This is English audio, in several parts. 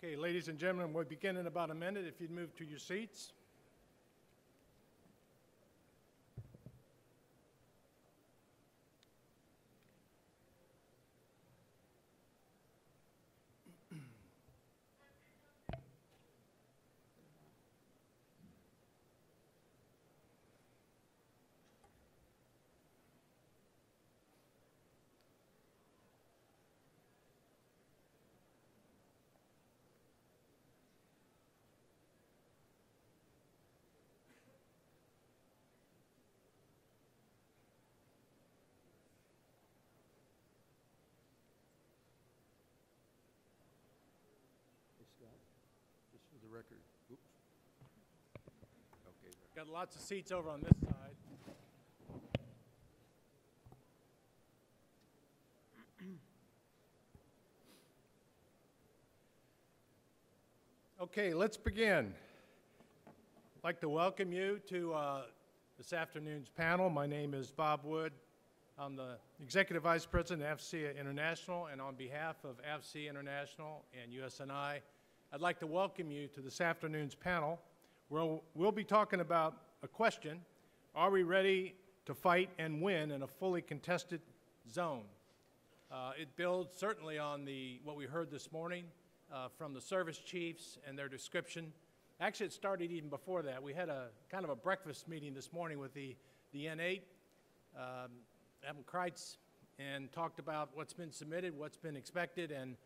Okay, ladies and gentlemen, we'll begin in about a minute. If you'd move to your seats. Got lots of seats over on this side. Okay, let's begin. I'd like to welcome you to uh, this afternoon's panel. My name is Bob Wood. I'm the Executive Vice President of AFCEA International, and on behalf of AFCEA International and USNI, I'd like to welcome you to this afternoon's panel where we'll be talking about a question, are we ready to fight and win in a fully contested zone? Uh, it builds certainly on the, what we heard this morning uh, from the service chiefs and their description. Actually, it started even before that. We had a kind of a breakfast meeting this morning with the, the N8, um, Admiral Kreitz, and talked about what's been submitted, what's been expected, and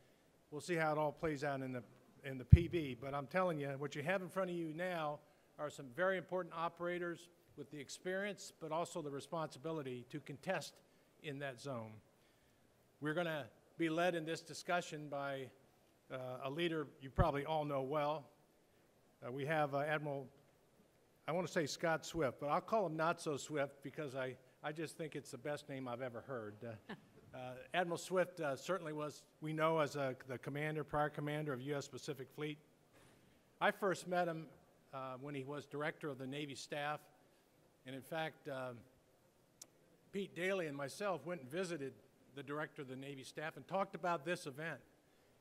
we'll see how it all plays out in the, in the PB. But I'm telling you, what you have in front of you now are some very important operators with the experience, but also the responsibility to contest in that zone. We're going to be led in this discussion by uh, a leader you probably all know well. Uh, we have uh, Admiral, I want to say Scott Swift, but I'll call him not so Swift because I, I just think it's the best name I've ever heard. Uh, Admiral Swift uh, certainly was, we know, as a, the commander, prior commander of U.S. Pacific Fleet. I first met him uh, when he was director of the Navy staff, and in fact, um, Pete Daly and myself went and visited the director of the Navy staff and talked about this event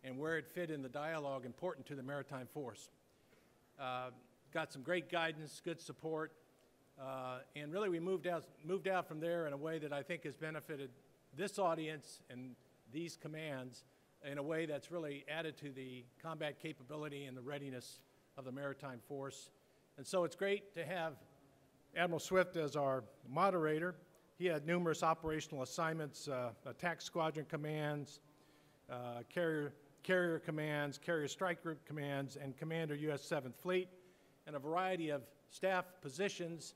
and where it fit in the dialogue important to the maritime force. Uh, got some great guidance, good support, uh, and really we moved out, moved out from there in a way that I think has benefited this audience and these commands in a way that's really added to the combat capability and the readiness of the maritime force. And so it's great to have Admiral Swift as our moderator. He had numerous operational assignments, uh, attack squadron commands, uh, carrier, carrier commands, carrier strike group commands, and commander U.S. 7th Fleet, and a variety of staff positions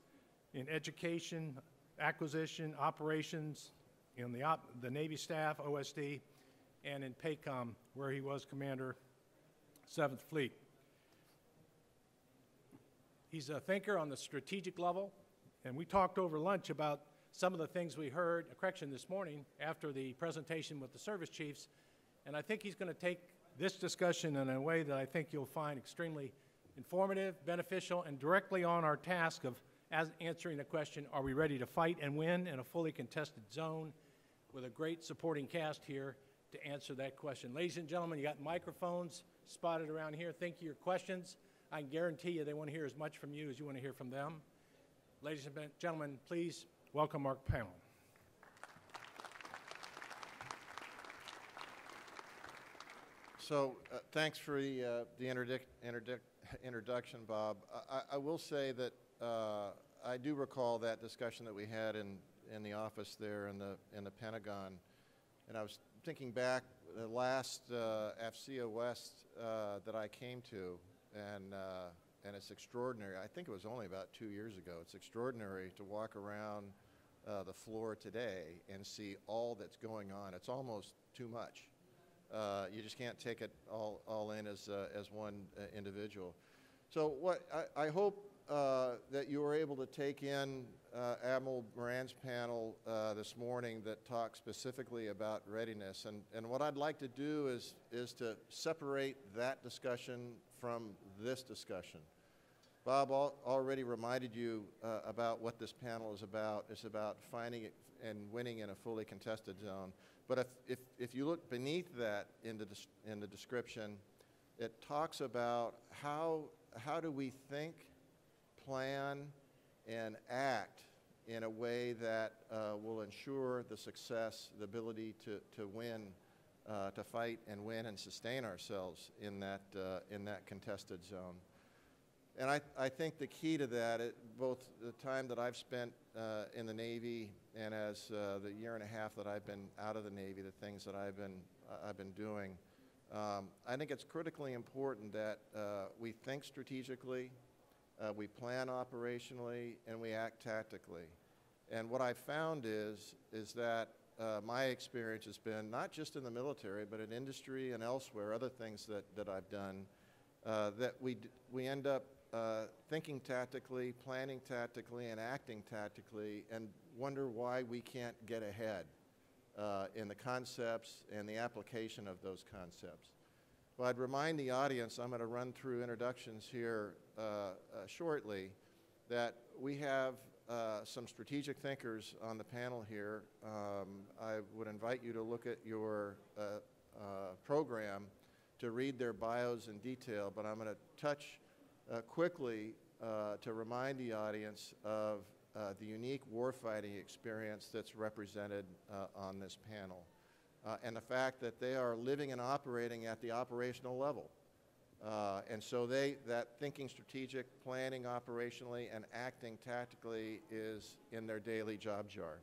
in education, acquisition, operations, in the, op- the Navy staff, OSD, and in PACOM, where he was commander 7th Fleet. He's a thinker on the strategic level, and we talked over lunch about some of the things we heard, a correction this morning, after the presentation with the service chiefs, and I think he's going to take this discussion in a way that I think you'll find extremely informative, beneficial, and directly on our task of as answering the question, are we ready to fight and win in a fully contested zone with a great supporting cast here to answer that question. Ladies and gentlemen, you got microphones spotted around here. Think of your questions. I can guarantee you they want to hear as much from you as you want to hear from them. Ladies and gentlemen, please welcome our panel. So, uh, thanks for the, uh, the introduction, Bob. I, I- I will say that uh, I do recall that discussion that we had in, in the office there in the, in the Pentagon. And I was thinking back, the last uh, West uh, that I came to, and, uh, and it's extraordinary. I think it was only about two years ago. It's extraordinary to walk around uh, the floor today and see all that's going on. It's almost too much. Uh, you just can't take it all, all in as, uh, as one uh, individual. So what I, I hope uh, that you were able to take in uh, Admiral Moran's panel uh, this morning that talked specifically about readiness. And, and what I'd like to do is, is to separate that discussion from this discussion. Bob al already reminded you uh, about what this panel is about. It's about finding and winning in a fully contested zone. But if, if, if you look beneath that in the, in the description, It talks about how, how do we think, plan, and act in a way that uh, will ensure the success, the ability to, to win, uh, to fight and win and sustain ourselves in that, uh, in that contested zone. And I, I think the key to that, it, both the time that I've spent uh, in the Navy and as uh, the year and a half that I've been out of the Navy, the things that I've been, uh, I've been doing, um, I think it's critically important that we think strategically, uh, we plan operationally, and we act tactically. And what I've found is, is that uh, my experience has been, not just in the military, but in industry and elsewhere, other things that, that I've done, uh, that we, we end up uh, thinking tactically, planning tactically, and acting tactically, and wonder why we can't get ahead uh, in the concepts and the application of those concepts. Well, I'd remind the audience, I'm going to run through introductions here uh, uh, shortly, that we have uh, some strategic thinkers on the panel here. Um, I would invite you to look at your uh, uh, program to read their bios in detail, but I'm going to touch uh, quickly to remind the audience of the unique warfighting experience that's represented on this panel, uh, and the fact that they are living and operating at the operational level. Uh, and so they, that thinking strategic, planning operationally, and acting tactically is in their daily job jar.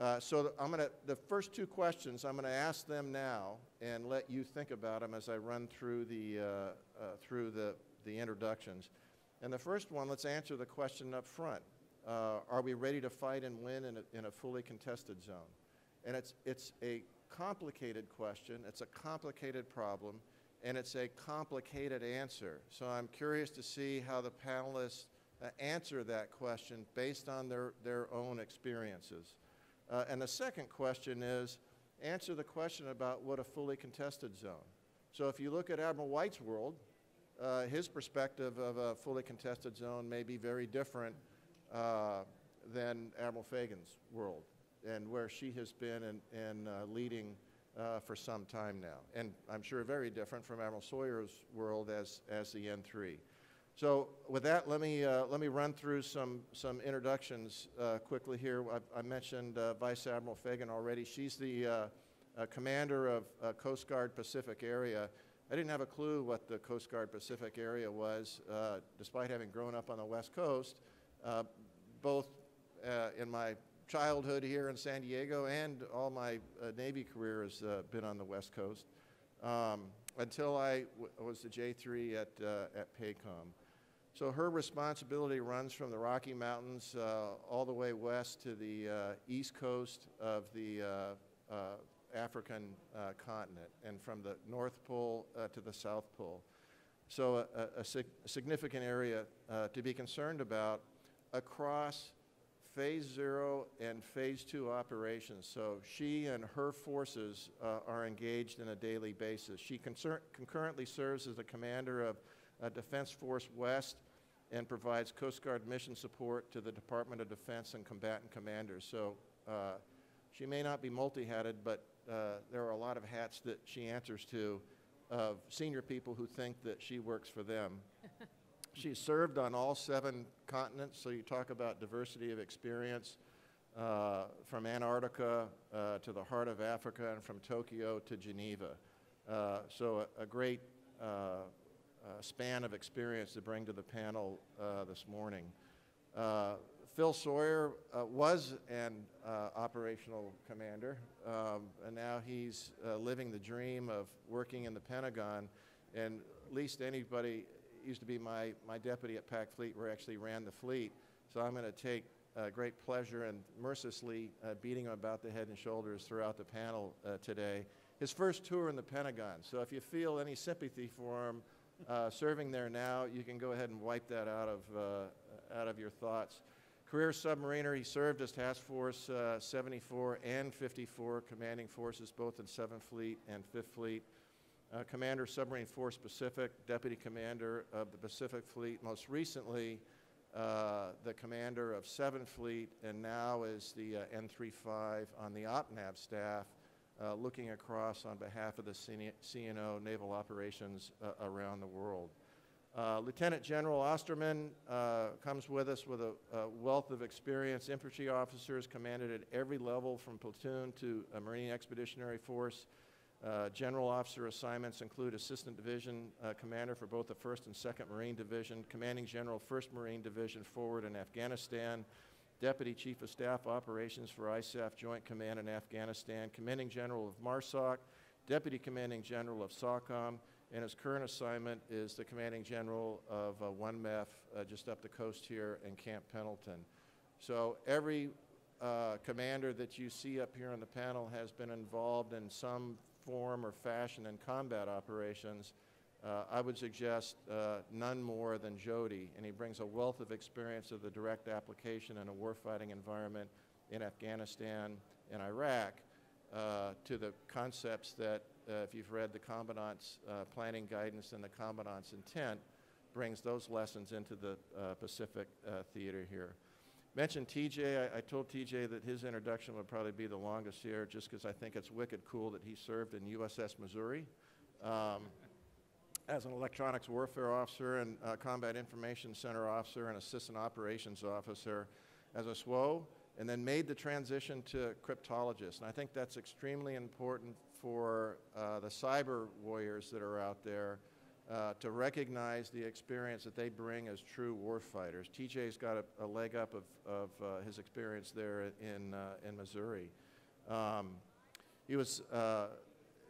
Uh, so I'm going to, the first two questions, I'm going to ask them now and let you think about them as I run through the, uh, uh, through the, the introductions. And the first one, let's answer the question up front. Uh, are we ready to fight and win in a, in a fully contested zone? And it's, it's a complicated question, it's a complicated problem, and it's a complicated answer. So I'm curious to see how the panelists uh, answer that question based on their, their own experiences. Uh, and the second question is answer the question about what a fully contested zone. So if you look at Admiral White's world, uh, his perspective of a fully contested zone may be very different uh, than Admiral Fagan's world and where she has been and, and uh, leading uh, for some time now. And I'm sure very different from Admiral Sawyer's world as, as the N3. So with that, let me, uh, let me run through some, some introductions uh, quickly here. I, I mentioned uh, Vice Admiral Fagan already. She's the uh, commander of Coast Guard Pacific Area. I didn't have a clue what the Coast Guard Pacific Area was, despite having grown up on the West Coast, both uh, in my childhood here in San Diego and all my uh, Navy career has uh, been on the West Coast um, until I was the J3 at, uh, at PACOM. So her responsibility runs from the Rocky Mountains uh, all the way west to the uh, east coast of the uh, African continent and from the North Pole to the South Pole. So a, a, a sig- significant area to be concerned about across phase zero and phase two operations. So she and her forces uh, are engaged in a daily basis. She concur- concurrently serves as the commander of uh, Defense Force West and provides Coast Guard mission support to the Department of Defense and combatant commanders. So uh, she may not be multi-hatted, but uh, there are a lot of hats that she answers to of senior people who think that she works for them. She's served on all seven continents, so you talk about diversity of experience uh, from Antarctica uh, to the heart of Africa and from Tokyo to Geneva. Uh, so a, a great uh, uh, span of experience to bring to the panel uh, this morning. Phil Sawyer was an operational commander, um, and now he's living the dream of working in the Pentagon. And at least anybody used to be my, my deputy at Pac Fleet, where I actually ran the fleet. So I'm going to take uh, great pleasure in mercilessly uh, beating him about the head and shoulders throughout the panel uh, today. His first tour in the Pentagon. So if you feel any sympathy for him uh, serving there now, you can go ahead and wipe that out of, uh, out of your thoughts. Career submariner, he served as Task Force uh, 74 and 54, commanding forces both in 7th Fleet and 5th Fleet. Uh, Commander Submarine Force Pacific, Deputy Commander of the Pacific Fleet, most recently uh, the Commander of 7th Fleet, and now is the uh, N35 on the OPNAV staff uh, looking across on behalf of the CNO naval operations uh, around the world. Uh, Lieutenant General Osterman uh, comes with us with a, a wealth of experience. Infantry officers commanded at every level from platoon to a Marine Expeditionary Force. Uh, general officer assignments include Assistant Division uh, Commander for both the 1st and 2nd Marine Division, Commanding General 1st Marine Division forward in Afghanistan, Deputy Chief of Staff Operations for ISAF Joint Command in Afghanistan, Commanding General of MARSOC, Deputy Commanding General of SOCOM, and his current assignment is the Commanding General of uh, 1MEF uh, just up the coast here in Camp Pendleton. So every uh, commander that you see up here on the panel has been involved in some form or fashion in combat operations. Uh, I would suggest uh, none more than Jody, and he brings a wealth of experience of the direct application in a warfighting environment in Afghanistan and Iraq uh, to the concepts that, uh, if you've read the Commandant's uh, planning guidance and the Commandant's intent, brings those lessons into the uh, Pacific theater here. Mentioned TJ. I, I told TJ that his introduction would probably be the longest here just because I think it's wicked cool that he served in USS Missouri um, as an electronics warfare officer and uh, combat information center officer and assistant operations officer as a SWO, and then made the transition to cryptologist. And I think that's extremely important for uh, the cyber warriors that are out there uh, to recognize the experience that they bring as true warfighters. TJ's got a, a leg up of, of uh, his experience there in, uh, in Missouri. Um, he was, uh,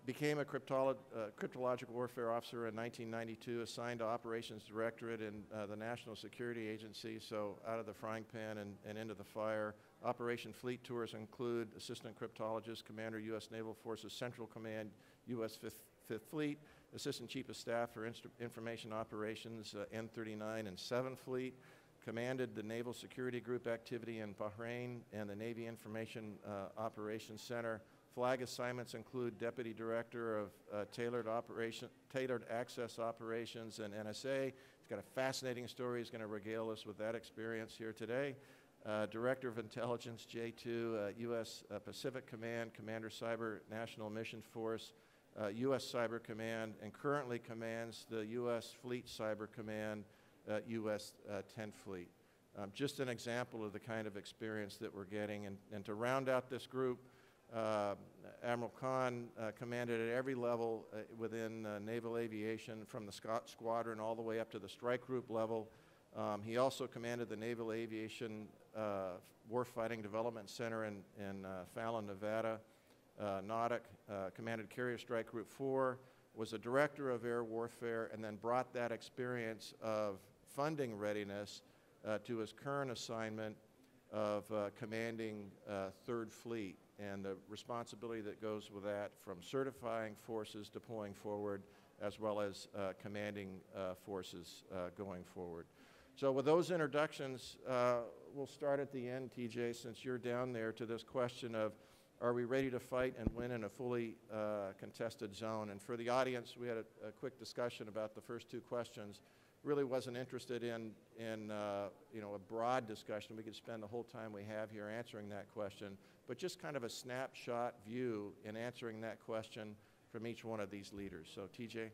became a cryptolo- uh, cryptologic warfare officer in 1992, assigned to Operations Directorate in uh, the National Security Agency, so out of the frying pan and, and into the fire. Operation Fleet Tours include Assistant Cryptologist, Commander, U.S. Naval Forces Central Command, U.S. Fifth, Fifth Fleet, Assistant Chief of Staff for Inst- Information Operations, uh, N39 and 7 Fleet, commanded the Naval Security Group activity in Bahrain and the Navy Information uh, Operations Center. Flag assignments include Deputy Director of uh, Tailored, Operation, Tailored Access Operations and NSA. He's got a fascinating story. He's going to regale us with that experience here today. Uh, Director of Intelligence, J2, uh, U.S. Uh, Pacific Command, Commander Cyber National Mission Force, uh, U.S. Cyber Command, and currently commands the U.S. Fleet Cyber Command, uh, U.S. Uh, 10 Fleet. Um, just an example of the kind of experience that we're getting. And, and to round out this group, uh, Admiral Conn uh, commanded at every level uh, within naval aviation, from the squ- squadron all the way up to the strike group level. Um, he also commanded the Naval Aviation Warfighting Development Center in, in Fallon, Nevada. Uh, Nodic uh, commanded Carrier Strike Group 4, was a director of air warfare, and then brought that experience of funding readiness uh, to his current assignment of uh, commanding uh, Third Fleet and the responsibility that goes with that from certifying forces deploying forward as well as uh, commanding forces going forward. So with those introductions, we'll start at the end, TJ, since you're down there, to this question of are we ready to fight and win in a fully uh, contested zone? And for the audience, we had a, a quick discussion about the first two questions. Really wasn't interested in, in uh, you know, a broad discussion. We could spend the whole time we have here answering that question, but just kind of a snapshot view in answering that question from each one of these leaders. So, TJ?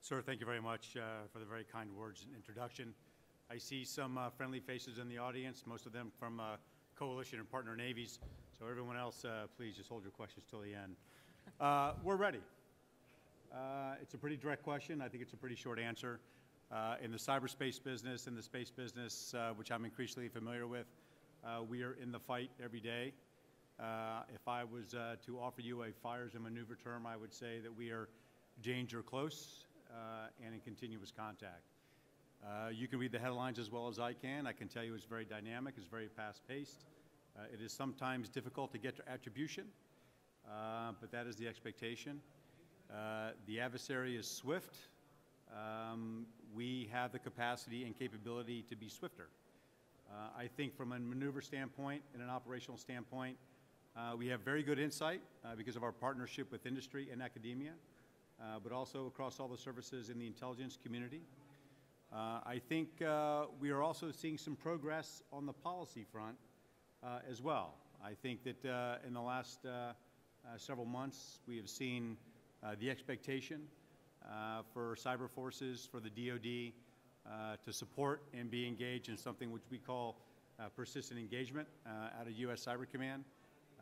Sir, thank you very much uh, for the very kind words and introduction. I see some uh, friendly faces in the audience, most of them from uh, coalition and partner navies. So everyone else, uh, please just hold your questions till the end. Uh, We're ready. Uh, It's a pretty direct question. I think it's a pretty short answer. Uh, In the cyberspace business, in the space business, uh, which I'm increasingly familiar with, uh, we are in the fight every day. If I was to offer you a fires and maneuver term, I would say that we are danger close and in continuous contact. You can read the headlines as well as I can. I can tell you it's very dynamic, it's very fast-paced. Uh, It is sometimes difficult to get to attribution, uh, but that is the expectation. Uh, The adversary is swift. Um, We have the capacity and capability to be swifter. Uh, I think from a maneuver standpoint and an operational standpoint, uh, we have very good insight uh, because of our partnership with industry and academia, but also across all the services in the intelligence community. I think we are also seeing some progress on the policy front as well. I think that uh, in the last uh, uh, several months, we have seen uh, the expectation uh, for cyber forces, for the DoD, uh, to support and be engaged in something which we call uh, persistent engagement uh, out of U.S. Cyber Command,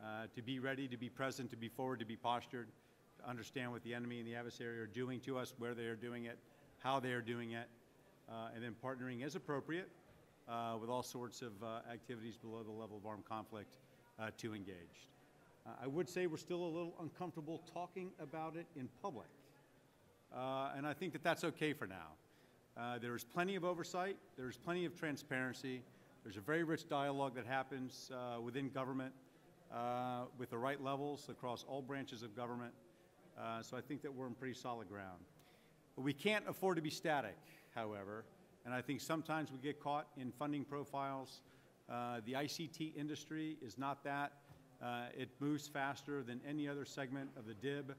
uh, to be ready, to be present, to be forward, to be postured, to understand what the enemy and the adversary are doing to us, where they are doing it, how they are doing it, uh, and then partnering as appropriate uh, with all sorts of uh, activities below the level of armed conflict uh, to engage. Uh, I would say we're still a little uncomfortable talking about it in public. Uh, and I think that that's okay for now. Uh, there is plenty of oversight, there's plenty of transparency, there's a very rich dialogue that happens uh, within government uh, with the right levels across all branches of government. Uh, so I think that we're in pretty solid ground. But we can't afford to be static, however, and I think sometimes we get caught in funding profiles. Uh, the ICT industry is not that. Uh, it moves faster than any other segment of the DIB,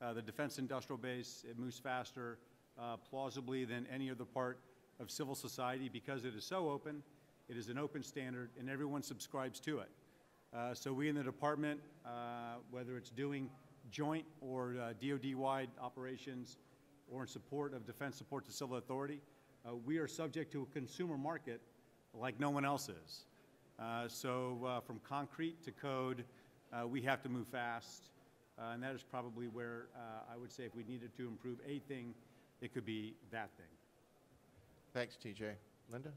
uh, the defense industrial base. It moves faster uh, plausibly than any other part of civil society because it is so open. It is an open standard, and everyone subscribes to it. Uh, so we in the department, uh, whether it's doing joint or DoD-wide operations or in support of defense support to civil authority, uh, we are subject to a consumer market like no one else is. Uh, so uh, from concrete to code, uh, we have to move fast, uh, and that is probably where uh, I would say if we needed to improve a thing, it could be that thing. Thanks, TJ. Linda?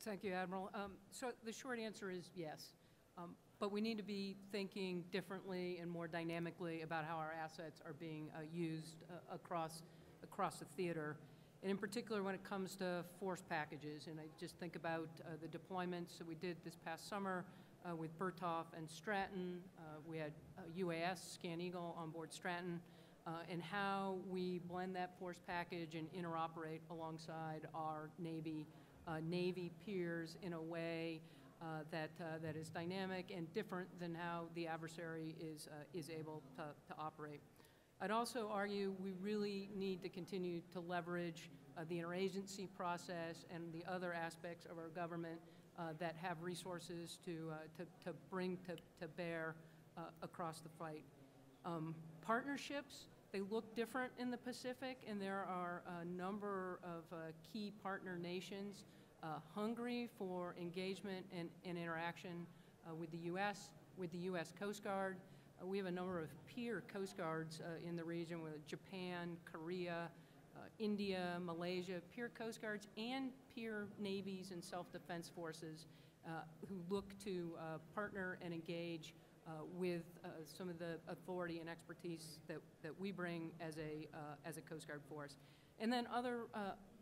Thank you, Admiral. Um, So the short answer is yes. Um, But we need to be thinking differently and more dynamically about how our assets are being uh, used uh, across, across the theater. And in particular, when it comes to force packages. And I just think about uh, the deployments that we did this past summer uh, with Bertholf and Stratton. Uh, We had uh, UAS, ScanEagle on board Stratton. uh, And how we blend that force package and interoperate alongside our Navy uh, Navy peers in a way uh, that, uh, that is dynamic and different than how the adversary is, uh, is able to, to operate. I'd also argue we really need to continue to leverage uh, the interagency process and the other aspects of our government uh, that have resources to, uh, to, to bring to, to bear uh, across the fight. Um, Partnerships, they look different in the Pacific, and there are a number of uh, key partner nations uh, hungry for engagement and, and interaction with the U.S., with the U.S. Coast Guard. Uh, we have a number of peer Coast Guards uh, in the region with Japan, Korea, uh, India, Malaysia, peer Coast Guards, and peer navies and self-defense forces uh, who look to partner and engage with some of the authority and expertise that, that we bring as a, as a Coast Guard force. And then other,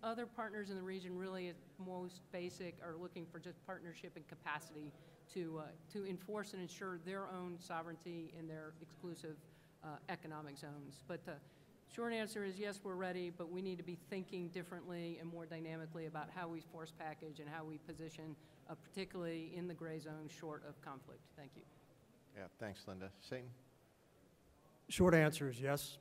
other partners in the region really at most basic are looking for just partnership and capacity to, uh, to enforce and ensure their own sovereignty in their exclusive uh, economic zones. But the short answer is yes, we're ready, but we need to be thinking differently and more dynamically about how we force package and how we position, uh, particularly in the gray zone short of conflict. Thank you. Yeah, thanks, Linda. Satan? Short answer is yes,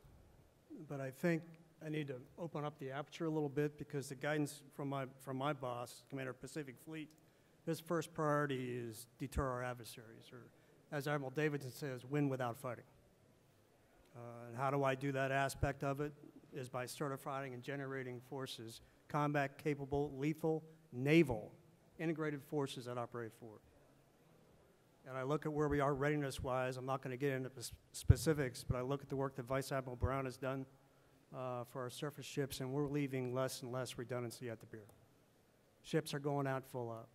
but I think I need to open up the aperture a little bit because the guidance from my, from my boss, Commander Pacific Fleet, his first priority is deter our adversaries, or as Admiral Davidson says, win without fighting. Uh, and how do I do that aspect of it? Is by certifying and generating forces, combat capable, lethal, naval, integrated forces that operate forward. And I look at where we are readiness-wise, I'm not going to get into specifics, but I look at the work that Vice Admiral Brown has done uh, for our surface ships, and we're leaving less and less redundancy at the pier. Ships are going out full out.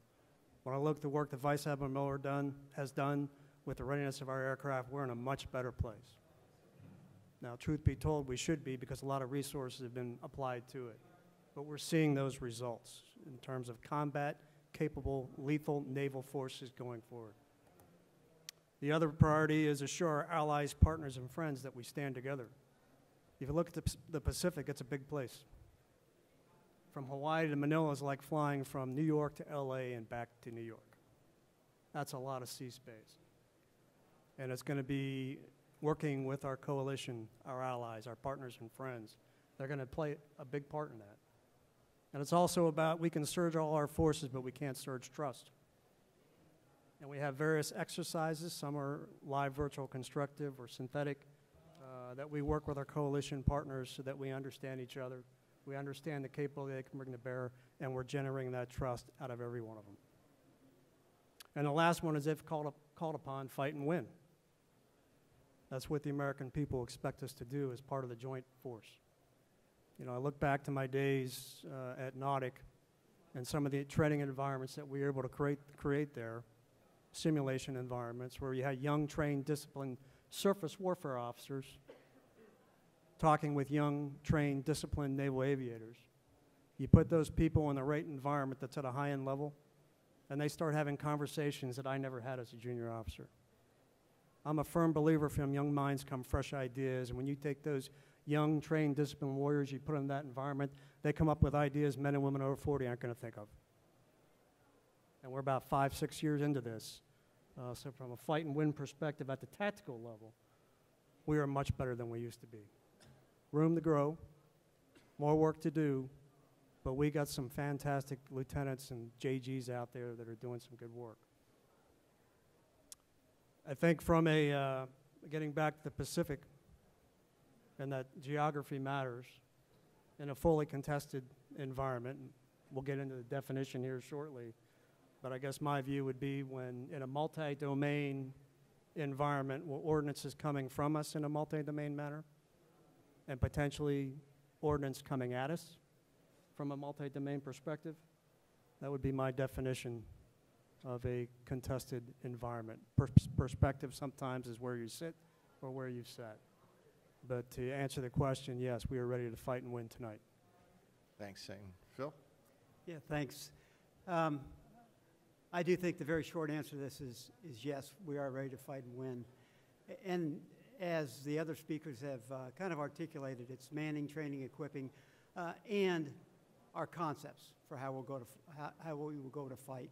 When I look at the work that Vice Admiral Miller done, has done with the readiness of our aircraft, we're in a much better place. Now, truth be told, we should be because a lot of resources have been applied to it. But we're seeing those results in terms of combat capable, lethal naval forces going forward. The other priority is assure our allies, partners, and friends that we stand together. If you look at the, the Pacific, it's a big place. From Hawaii to Manila is like flying from New York to LA and back to New York. That's a lot of sea space. And it's going to be working with our coalition, our allies, our partners, and friends. They're going to play a big part in that. And it's also about we can surge all our forces, but we can't surge trust. And we have various exercises. Some are live, virtual, constructive, or synthetic, uh, that we work with our coalition partners so that we understand each other. We understand the capability they can bring to bear, and we're generating that trust out of every one of them. And the last one is if called, up, called upon, fight and win. That's what the American people expect us to do as part of the joint force. You know, I look back to my days uh, at Nautic and some of the training environments that we were able to create, create there, simulation environments where you had young, trained, disciplined surface warfare officers talking with young, trained, disciplined naval aviators. You put those people in the right environment that's at a high end level, and they start having conversations that I never had as a junior officer. I'm a firm believer from young minds come fresh ideas, and when you take those young, trained, disciplined warriors, you put them in that environment, they come up with ideas men and women over 40 aren't going to think of. And we're about five, six years into this. Uh, so, from a fight and win perspective at the tactical level, we are much better than we used to be. Room to grow, more work to do, but we got some fantastic lieutenants and JGs out there that are doing some good work. I think from a, uh, getting back to the Pacific, and that geography matters in a fully contested environment. We'll get into the definition here shortly. But I guess my view would be when in a multi-domain environment, where ordnance is coming from us in a multi-domain manner, and potentially ordnance coming at us from a multi-domain perspective, that would be my definition of a contested environment. Pers- perspective sometimes is where you sit or where you sat. But to answer the question, yes, we are ready to fight and win tonight. Thanks, Satan. Phil? Yeah, thanks. Um, I do think the very short answer to this is, is yes, we are ready to fight and win. And as the other speakers have uh, kind of articulated, it's manning, training, equipping, uh, and our concepts for how we'll go to, how, how we will go to fight.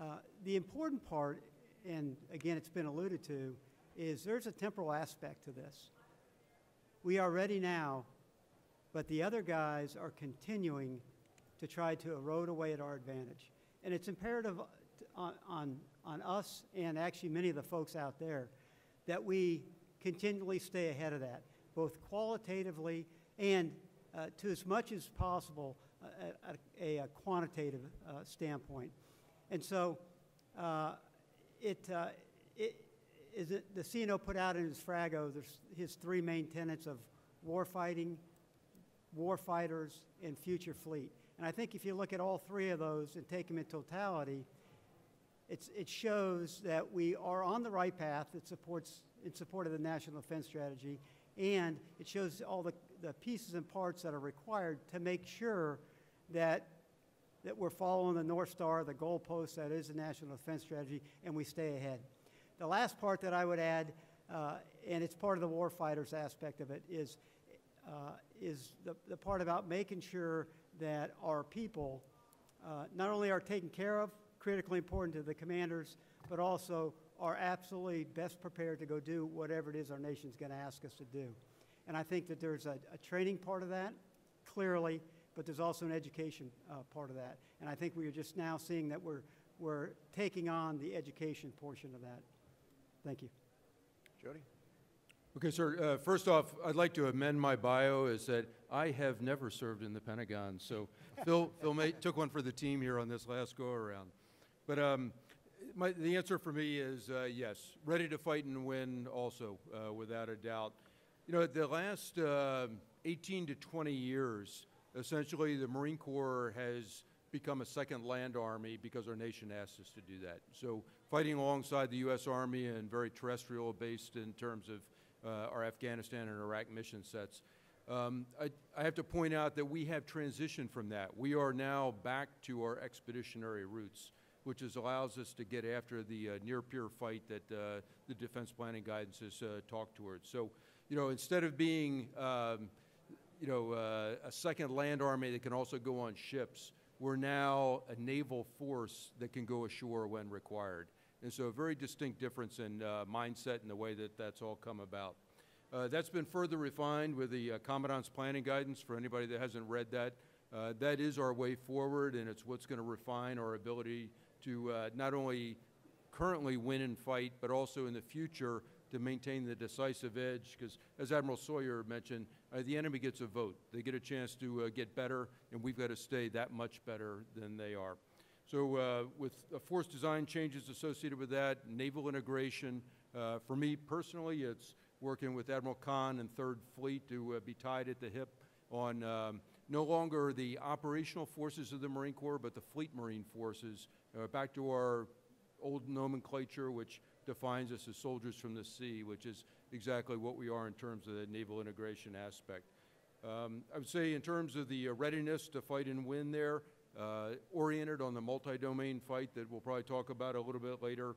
Uh, the important part, and again, it's been alluded to, is there's a temporal aspect to this. We are ready now, but the other guys are continuing to try to erode away at our advantage. And it's imperative on, on, on us and actually many of the folks out there that we continually stay ahead of that, both qualitatively and uh, to as much as possible uh, a, a quantitative uh, standpoint. And so uh, it, uh, it, is it, the CNO put out in his Frago, his three main tenets of warfighting, warfighters, and future fleet. And I think if you look at all three of those and take them in totality, it shows that we are on the right path that supports, in support of the National Defense Strategy, and it shows all the, the pieces and parts that are required to make sure that, that we're following the North Star, the goalpost that is the National Defense Strategy, and we stay ahead. The last part that I would add, uh, and it's part of the warfighters aspect of it, is, uh, is the, the part about making sure that our people uh, not only are taken care of, critically important to the commanders, but also are absolutely best prepared to go do whatever it is our nation's going to ask us to do. And I think that there's a, a training part of that, clearly, but there's also an education uh, part of that. And I think we are just now seeing that we're, we're taking on the education portion of that. Thank you. Jody? Okay, sir. Uh, first off, I'd like to amend my bio is that I have never served in the Pentagon. So Phil, Phil may, took one for the team here on this last go around. But um, my, the answer for me is uh, yes, ready to fight and win also, uh, without a doubt. You know, the last uh, 18 to 20 years, essentially the Marine Corps has become a second land army because our nation asked us to do that. So fighting alongside the U.S. Army and very terrestrial based in terms of uh, our Afghanistan and Iraq mission sets. Um, I, I have to point out that we have transitioned from that. We are now back to our expeditionary roots, which is, allows us to get after the uh, near-peer fight that uh, the defense planning guidance has uh, talked towards. So, you know, instead of being, um, you know, a second land army that can also go on ships, we're now a naval force that can go ashore when required. And so a very distinct difference in uh, mindset and the way that that's all come about. Uh, that's been further refined with the uh, Commandant's planning guidance for anybody that hasn't read that. That is our way forward, and it's what's going to refine our ability to uh, not only currently win and fight, but also in the future to maintain the decisive edge. Because as Admiral Sawyer mentioned, uh, the enemy gets a vote. They get a chance to uh, get better, and we've got to stay that much better than they are. So uh, with uh, force design changes associated with that, naval integration, uh, for me personally, it's working with Admiral Conn and Third Fleet to be tied at the hip on um, no longer the operational forces of the Marine Corps, but the Fleet Marine Forces, uh, back to our old nomenclature, which defines us as soldiers from the sea, which is exactly what we are in terms of the naval integration aspect. Um, I would say in terms of the uh, readiness to fight and win there, uh, oriented on the multi-domain fight that we'll probably talk about a little bit later.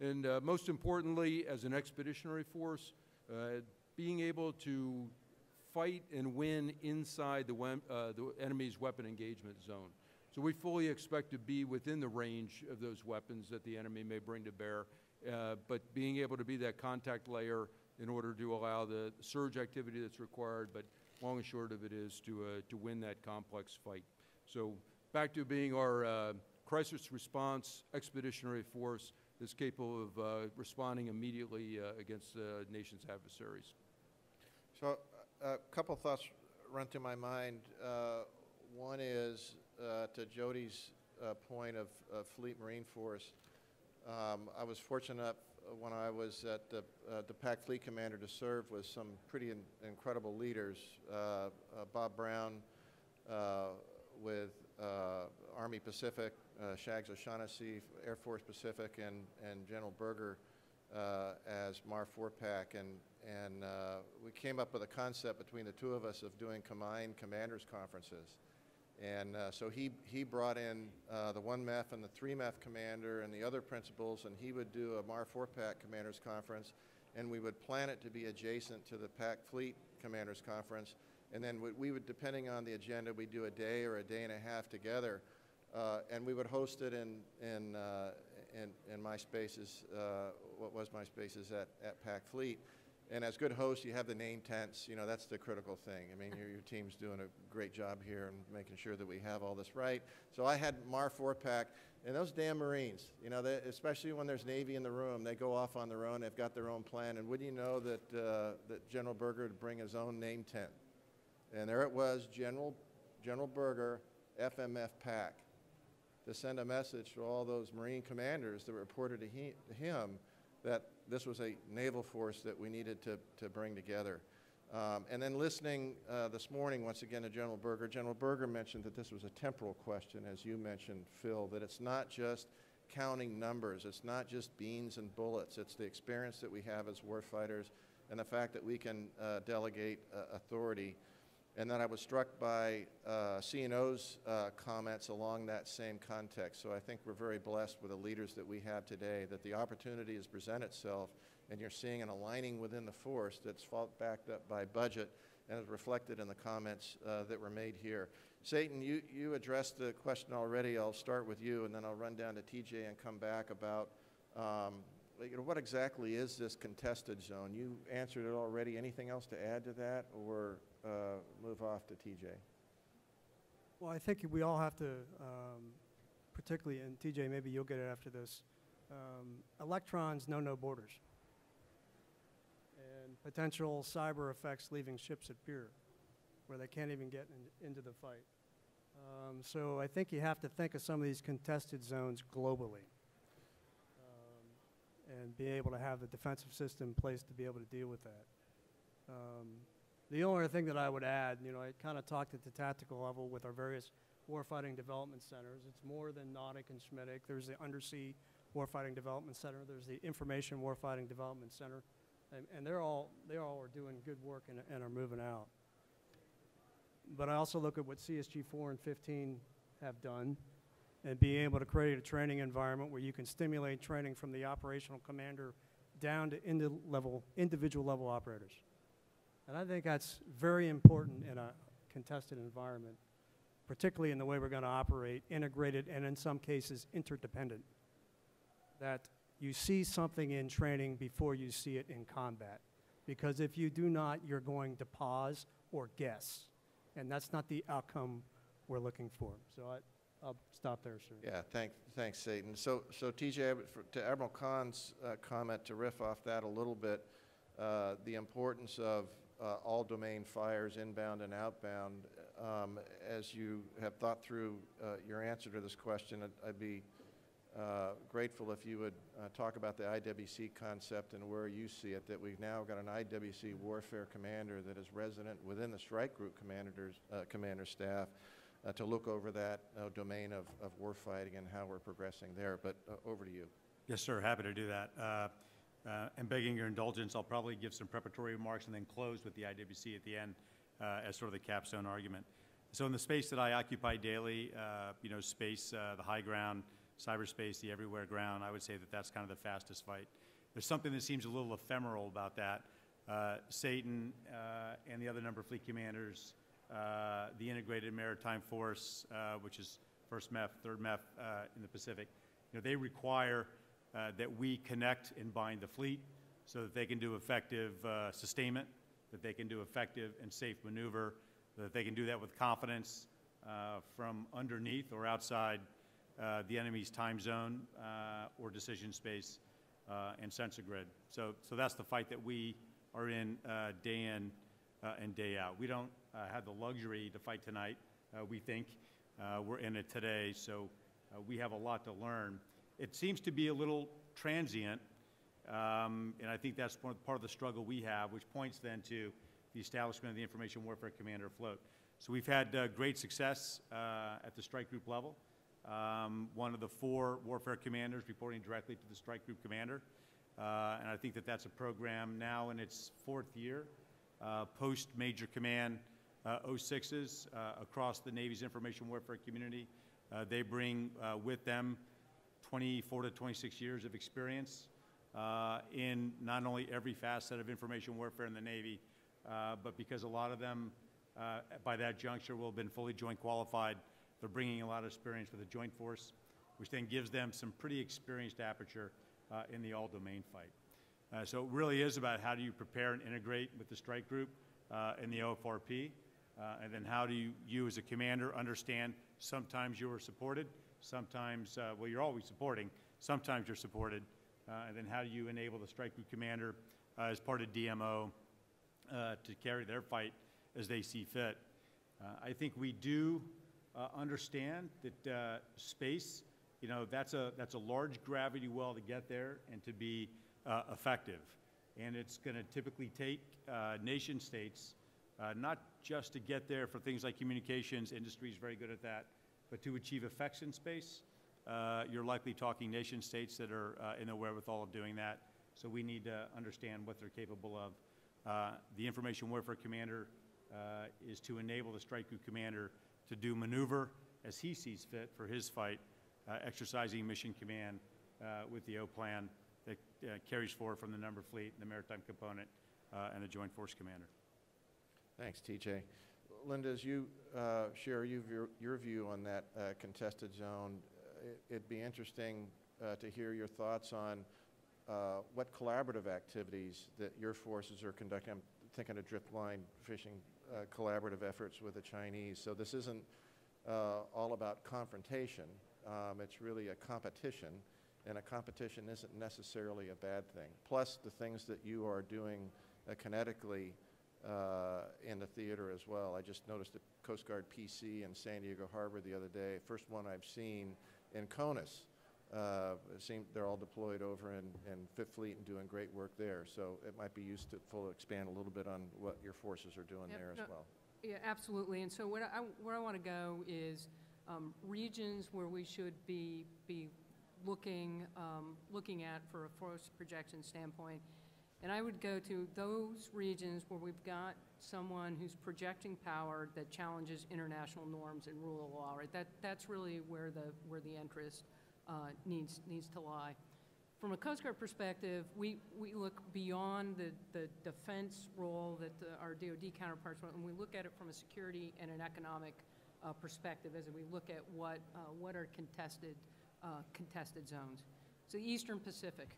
And uh, most importantly, as an expeditionary force, uh, being able to fight and win inside the, uh, the enemy's weapon engagement zone. So we fully expect to be within the range of those weapons that the enemy may bring to bear, uh, but being able to be that contact layer in order to allow the surge activity that's required, but long and short of it is to, uh, to win that complex fight. So back to being our uh, crisis response expeditionary force that's capable of uh, responding immediately uh, against the nation's adversaries. So a couple thoughts run through my mind. Uh, One is uh, to Jody's uh, point of Fleet Marine Force. Um, I was fortunate enough, uh, when I was at the uh, the PAC Fleet Commander to serve with some pretty in- incredible leaders. Uh, Bob Brown with Army Pacific, Shags O'Shaughnessy, Air Force Pacific, and and General Berger uh, as MAR 4PAC, and, and uh, we came up with a concept between the two of us of doing combined commanders conferences. And uh, so he, he brought in uh, the 1MEF and the 3MEF commander and the other principals, and he would do a MARFORPAC commanders conference, and we would plan it to be adjacent to the PAC Fleet Commanders Conference. And then we- we would, depending on the agenda, we'd do a day or a day and a half together. Uh, and we would host it in, in, in, in my spaces, uh, what was my spaces at, at PAC Fleet. And as good hosts, you have the name tents, you know, that's the critical thing. I mean, your, your team's doing a great job here and making sure that we have all this right. So I had MARFORPAC, and those damn Marines, you know, they, especially when there's Navy in the room, they go off on their own, they've got their own plan. And wouldn't you know that, uh, that General Berger would bring his own name tent? And there it was, General, General Berger, FMF PAC to send a message to all those Marine commanders that reported to, he, to him that this was a naval force that we needed to, to bring together. Um, and then listening uh, this morning, once again, to General Berger, General Berger mentioned that this was a temporal question, as you mentioned, Phil, that it's not just counting numbers, it's not just beans and bullets, it's the experience that we have as warfighters and the fact that we can uh, delegate uh, authority and then I was struck by uh, CNO's uh, comments along that same context. So I think we're very blessed with the leaders that we have today, that the opportunity has presented itself, and you're seeing an aligning within the force that's backed up by budget and is reflected in the comments uh, that were made here. Satan, you, you addressed the question already. I'll start with you, and then I'll run down to TJ and come back about um, you know, what exactly is this contested zone? You answered it already. Anything else to add to that, or uh, move off to TJ? Well, I think we all have to, um, particularly, and TJ, maybe you'll get it after this, um, electrons know no borders. And potential cyber effects leaving ships at pier, where they can't even get in, into the fight. Um, so I think you have to think of some of these contested zones globally. Um, and be able to have the defensive system in place to be able to deal with that. Um, the only other thing that I would add, you know, I kind of talked at the tactical level with our various warfighting development centers. It's more than Nautic and Schmidic. There's the Undersea Warfighting Development Center. There's the Information Warfighting Development Center. And, and they're all, they all are doing good work and, and are moving out. But I also look at what CSG 4 and 15 have done and being able to create a training environment where you can stimulate training from the operational commander down to indi- level, individual level operators. And I think that's very important in a contested environment, particularly in the way we're going to operate, integrated and in some cases interdependent. That you see something in training before you see it in combat. Because if you do not, you're going to pause or guess. And that's not the outcome we're looking for. So I, I'll stop there, sir. Yeah, thank, thanks, Satan. So, so TJ, for- to Admiral Conn's uh, comment, to riff off that a little bit, uh, the importance of uh, all domain fires inbound and outbound, um, as you have thought through uh, your answer to this question, I'd- I'd be uh, grateful if you would uh, talk about the IWC concept and where you see it, that we've now got an IWC warfare commander that is resident within the strike group commanders, uh, commander staff, uh, to look over that domain of, of warfighting and how we're progressing there. But over to you. Yes, sir, happy to do that. Uh, And begging your indulgence, I'll probably give some preparatory remarks and then close with the IWC at the end uh, as sort of the capstone argument. So in the space that I occupy daily, uh, you know, space, uh, the high ground, cyberspace, the everywhere ground, I would say that that's kind of the fastest fight. There's something that seems a little ephemeral about that. Uh, Satan uh, and the other number of fleet commanders, the Integrated Maritime Force, which is First MEF, Third MEF in the Pacific, you know, they require uh, that we connect and bind the fleet so that they can do effective uh, sustainment, that they can do effective and safe maneuver, that they can do that with confidence uh, from underneath or outside uh, the enemy's time zone uh, or decision space uh, and sensor grid. So, so that's the fight that we are in day in and day out. We don't have the luxury to fight tonight, we think. We're in it today, so we have a lot to learn. It seems to be a little transient, um, and I think that's part of the struggle we have, which points then to the establishment of the Information Warfare Commander float. So we've had uh, great success uh, at the strike group level. Um, One of the four warfare commanders reporting directly to the strike group commander. Uh, And I think that that's a program now in its fourth year, uh, post-Major Command uh, 06s uh, across the Navy's information warfare community. Uh, They bring with them 24 to 26 years of experience uh, in not only every facet of information warfare in the Navy, uh, but because a lot of them, uh, by that juncture, will have been fully joint qualified, they're bringing a lot of experience with the joint force, which then gives them some pretty experienced aperture uh, in the all-domain fight. Uh, So it really is about how do you prepare and integrate with the strike group uh, and the OFRP, and then how do you, you as a commander understand sometimes you are supported, sometimes, uh, well, you're always supporting, sometimes you're supported, uh, and then how do you enable the strike group commander uh, as part of DMO uh, to carry their fight as they see fit. Uh, I think we do understand that space, you know, that's a, that's a large gravity well to get there and to be effective. And it's going to typically take nation states, uh, not just to get there for things like communications, industry is very good at that, but to achieve effects in space, uh, you're likely talking nation states that are uh, in the wherewithal of doing that. So we need to understand what they're capable of. Uh, The Information Warfare Commander uh, is to enable the Strike Group Commander to do maneuver as he sees fit for his fight, uh, exercising mission command uh, with the O-plan that uh, carries forward from the number fleet, the maritime component, and the Joint Force Commander. Thanks, TJ. Linda, as you uh, share you- your your view on that uh, contested zone, uh, it- it'd be interesting uh, to hear your thoughts on uh, what collaborative activities that your forces are conducting. I'm thinking of drift line fishing collaborative efforts with the Chinese. So this isn't all about confrontation. Um, It's really a competition, and a competition isn't necessarily a bad thing. Plus, the things that you are doing kinetically uh, in the theater as well. I just noticed a Coast Guard PC in San Diego Harbor the other day, first one I've seen in CONUS. Uh, It seemed they're all deployed over in, in Fifth Fleet and doing great work there. So it might be useful to expand a little bit on what your forces are doing Yep, there as no, well. Yeah, absolutely. And so what I, where I want to go is um, regions where we should be, be looking, um, looking at for a force projection standpoint. And I would go to those regions where we've got someone who's projecting power that challenges international norms and rule of law, right? That, that's really where the, where the interest uh, needs, needs to lie. From a Coast Guard perspective, we, we look beyond the, the defense role that the- our DoD counterparts, want, and we look at it from a security and an economic uh, perspective as we look at what, uh, what are contested, uh, contested zones. So the Eastern Pacific,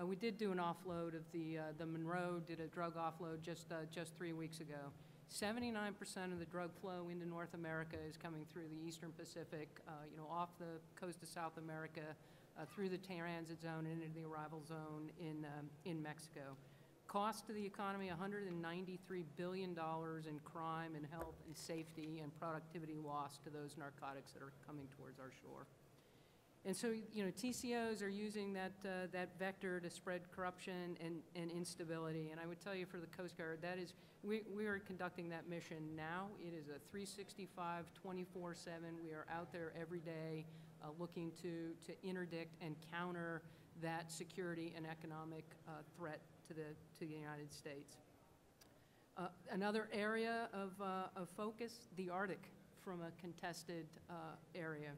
uh, we did do an offload of the, uh, the Munro did a drug offload just, uh, just three weeks ago. Seventy-nine percent of the drug flow into North America is coming through the Eastern Pacific, uh, you know, off the coast of South America, uh, through the transit zone and into the arrival zone in, um, in Mexico. Cost to the economy, $193 billion in crime and health and safety and productivity loss to those narcotics that are coming towards our shore. And so, you know, TCOs are using that, uh, that vector to spread corruption and, and instability. And I would tell you for the Coast Guard, that is, we, we are conducting that mission now. It is a 365, 24 7. We are out there every day uh, looking to, to interdict and counter that security and economic uh, threat to the, to the United States. Uh, Another area of, uh, of focus, the Arctic, from a contested uh, area.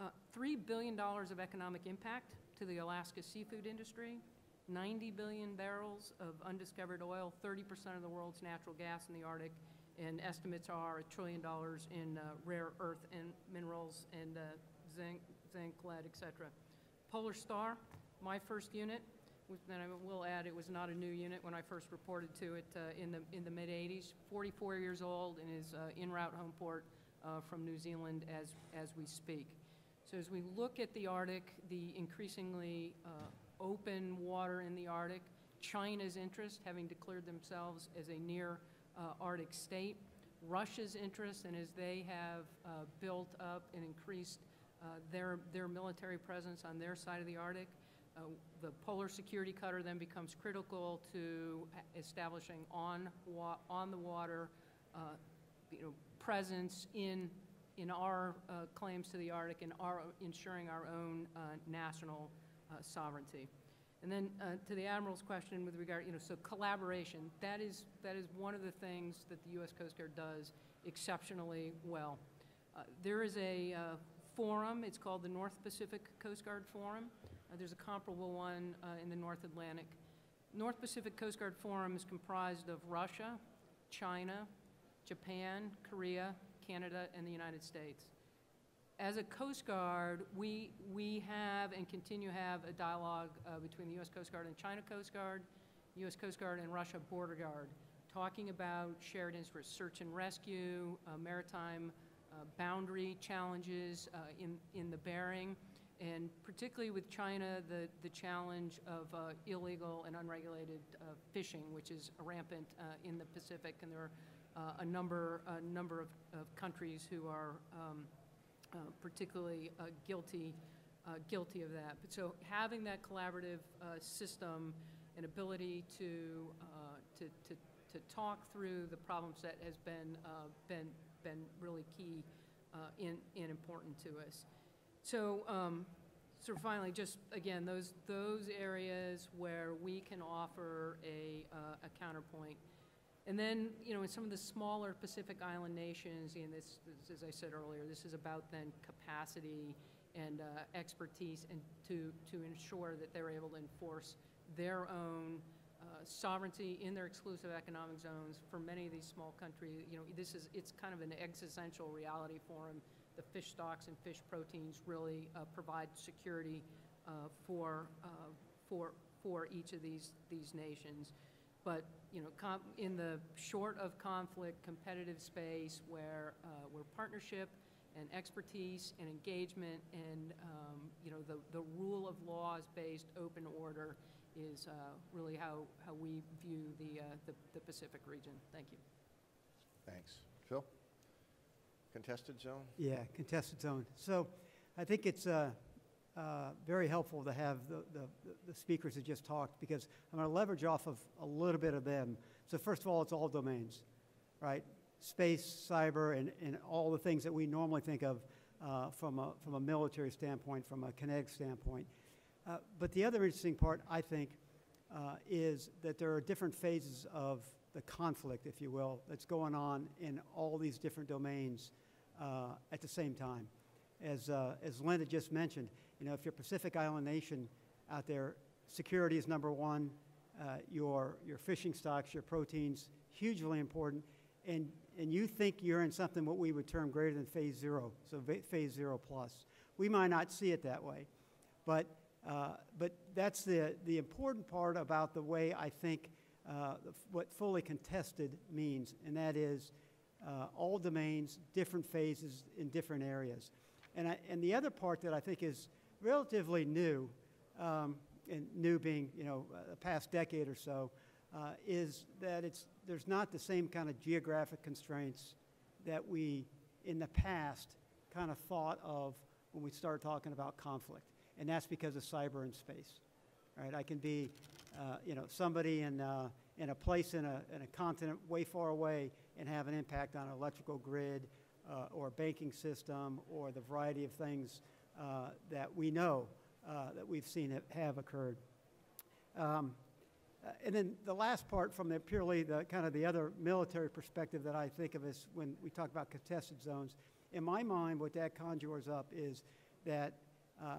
Uh, $3 billion of economic impact to the Alaska seafood industry, 90 billion barrels of undiscovered oil, 30% of the world's natural gas in the Arctic, and estimates are a trillion dollars in uh, rare earth and minerals and uh, zinc, zinc, lead, et cetera. Polar Star, my first unit, and I will add, it was not a new unit when I first reported to it uh, in the, in the mid-'80s, 44 years old and is uh, en route home port uh, from New Zealand as, as we speak. So as we look at the Arctic, the increasingly uh, open water in the Arctic, China's interest, having declared themselves as a near uh, Arctic state, Russia's interest, and as they have uh, built up and increased uh, their, their military presence on their side of the Arctic, uh, the Polar Security Cutter then becomes critical to establishing on, on the water, uh, you know, presence in, in our uh, claims to the Arctic and our, ensuring our own uh, national uh, sovereignty. And then uh, to the Admiral's question with regard, you know, so collaboration, that is, that is one of the things that the U.S. Coast Guard does exceptionally well. There is a forum, it's called the North Pacific Coast Guard Forum. There's a comparable one in the North Atlantic. North Pacific Coast Guard Forum is comprised of Russia, China, Japan, Korea, Canada, and the United States. As a Coast Guard, we, we have and continue to have a dialogue uh, between the U.S. Coast Guard and China Coast Guard, U.S. Coast Guard and Russia Border Guard, talking about shared interests, search and rescue, uh, maritime uh, boundary challenges uh, in, in the Bering, and particularly with China, the, the challenge of uh, illegal and unregulated uh, fishing, which is rampant in the Pacific, and there are a number, a number of, of countries who are um, uh, particularly uh, guilty, uh, guilty of that. But so having that collaborative uh, system and ability to, uh, to, to, to talk through the problem set has been, uh, been, been really key uh, and, and important to us. So, um, of finally, just again, those, those areas where we can offer a, uh, a counterpoint. And then, you know, in some of the smaller Pacific Island nations, and this, this, as I said earlier, this is about then capacity and uh, expertise and to, to ensure that they're able to enforce their own uh, sovereignty in their exclusive economic zones for many of these small countries. You know, this is, it's kind of an existential reality for them. The fish stocks and fish proteins really uh, provide security uh, for, uh, for, for each of these, these nations. But, you know, com- in the short of conflict, competitive space where, uh, where partnership and expertise and engagement and, um, you know, the, the rule of laws-based open order is uh, really how, how we view the, uh, the, the Pacific region. Thank you. Thanks. Phil? Contested zone? Yeah, contested zone. So I think it's uh, uh, very helpful to have the, the, the speakers that just talked because I'm going to leverage off of a little bit of them. So first of all, it's all domains, right? Space, cyber, and, and all the things that we normally think of uh, from, a, from a military standpoint, from a kinetic standpoint. Uh, but the other interesting part, I think, uh, is that there are different phases of the conflict, if you will, that's going on in all these different domains uh, at the same time. As, as Linda just mentioned, you know, if you're a Pacific Island nation out there, security is number one. Uh, your, your fishing stocks, your proteins, hugely important. And, and you think you're in something what we would term greater than phase zero, so phase zero plus. We might not see it that way, but, uh, but that's the, the important part about the way I think uh, what fully contested means, and that is uh, all domains, different phases in different areas. And, I, and the other part that I think is relatively new, um, and new being, you know, a past decade or so, uh, is that it's, there's not the same kind of geographic constraints that we, in the past, kind of thought of when we started talking about conflict. And that's because of cyber and space, right? I can be, uh, you know, somebody in, uh, in a place in a, in a continent way far away and have an impact on an electrical grid uh, or a banking system or the variety of things that we know uh, that we've seen have occurred. Um, uh, and then the last part from the purely the kind of the other military perspective that I think of is when we talk about contested zones. In my mind, what that conjures up is that uh,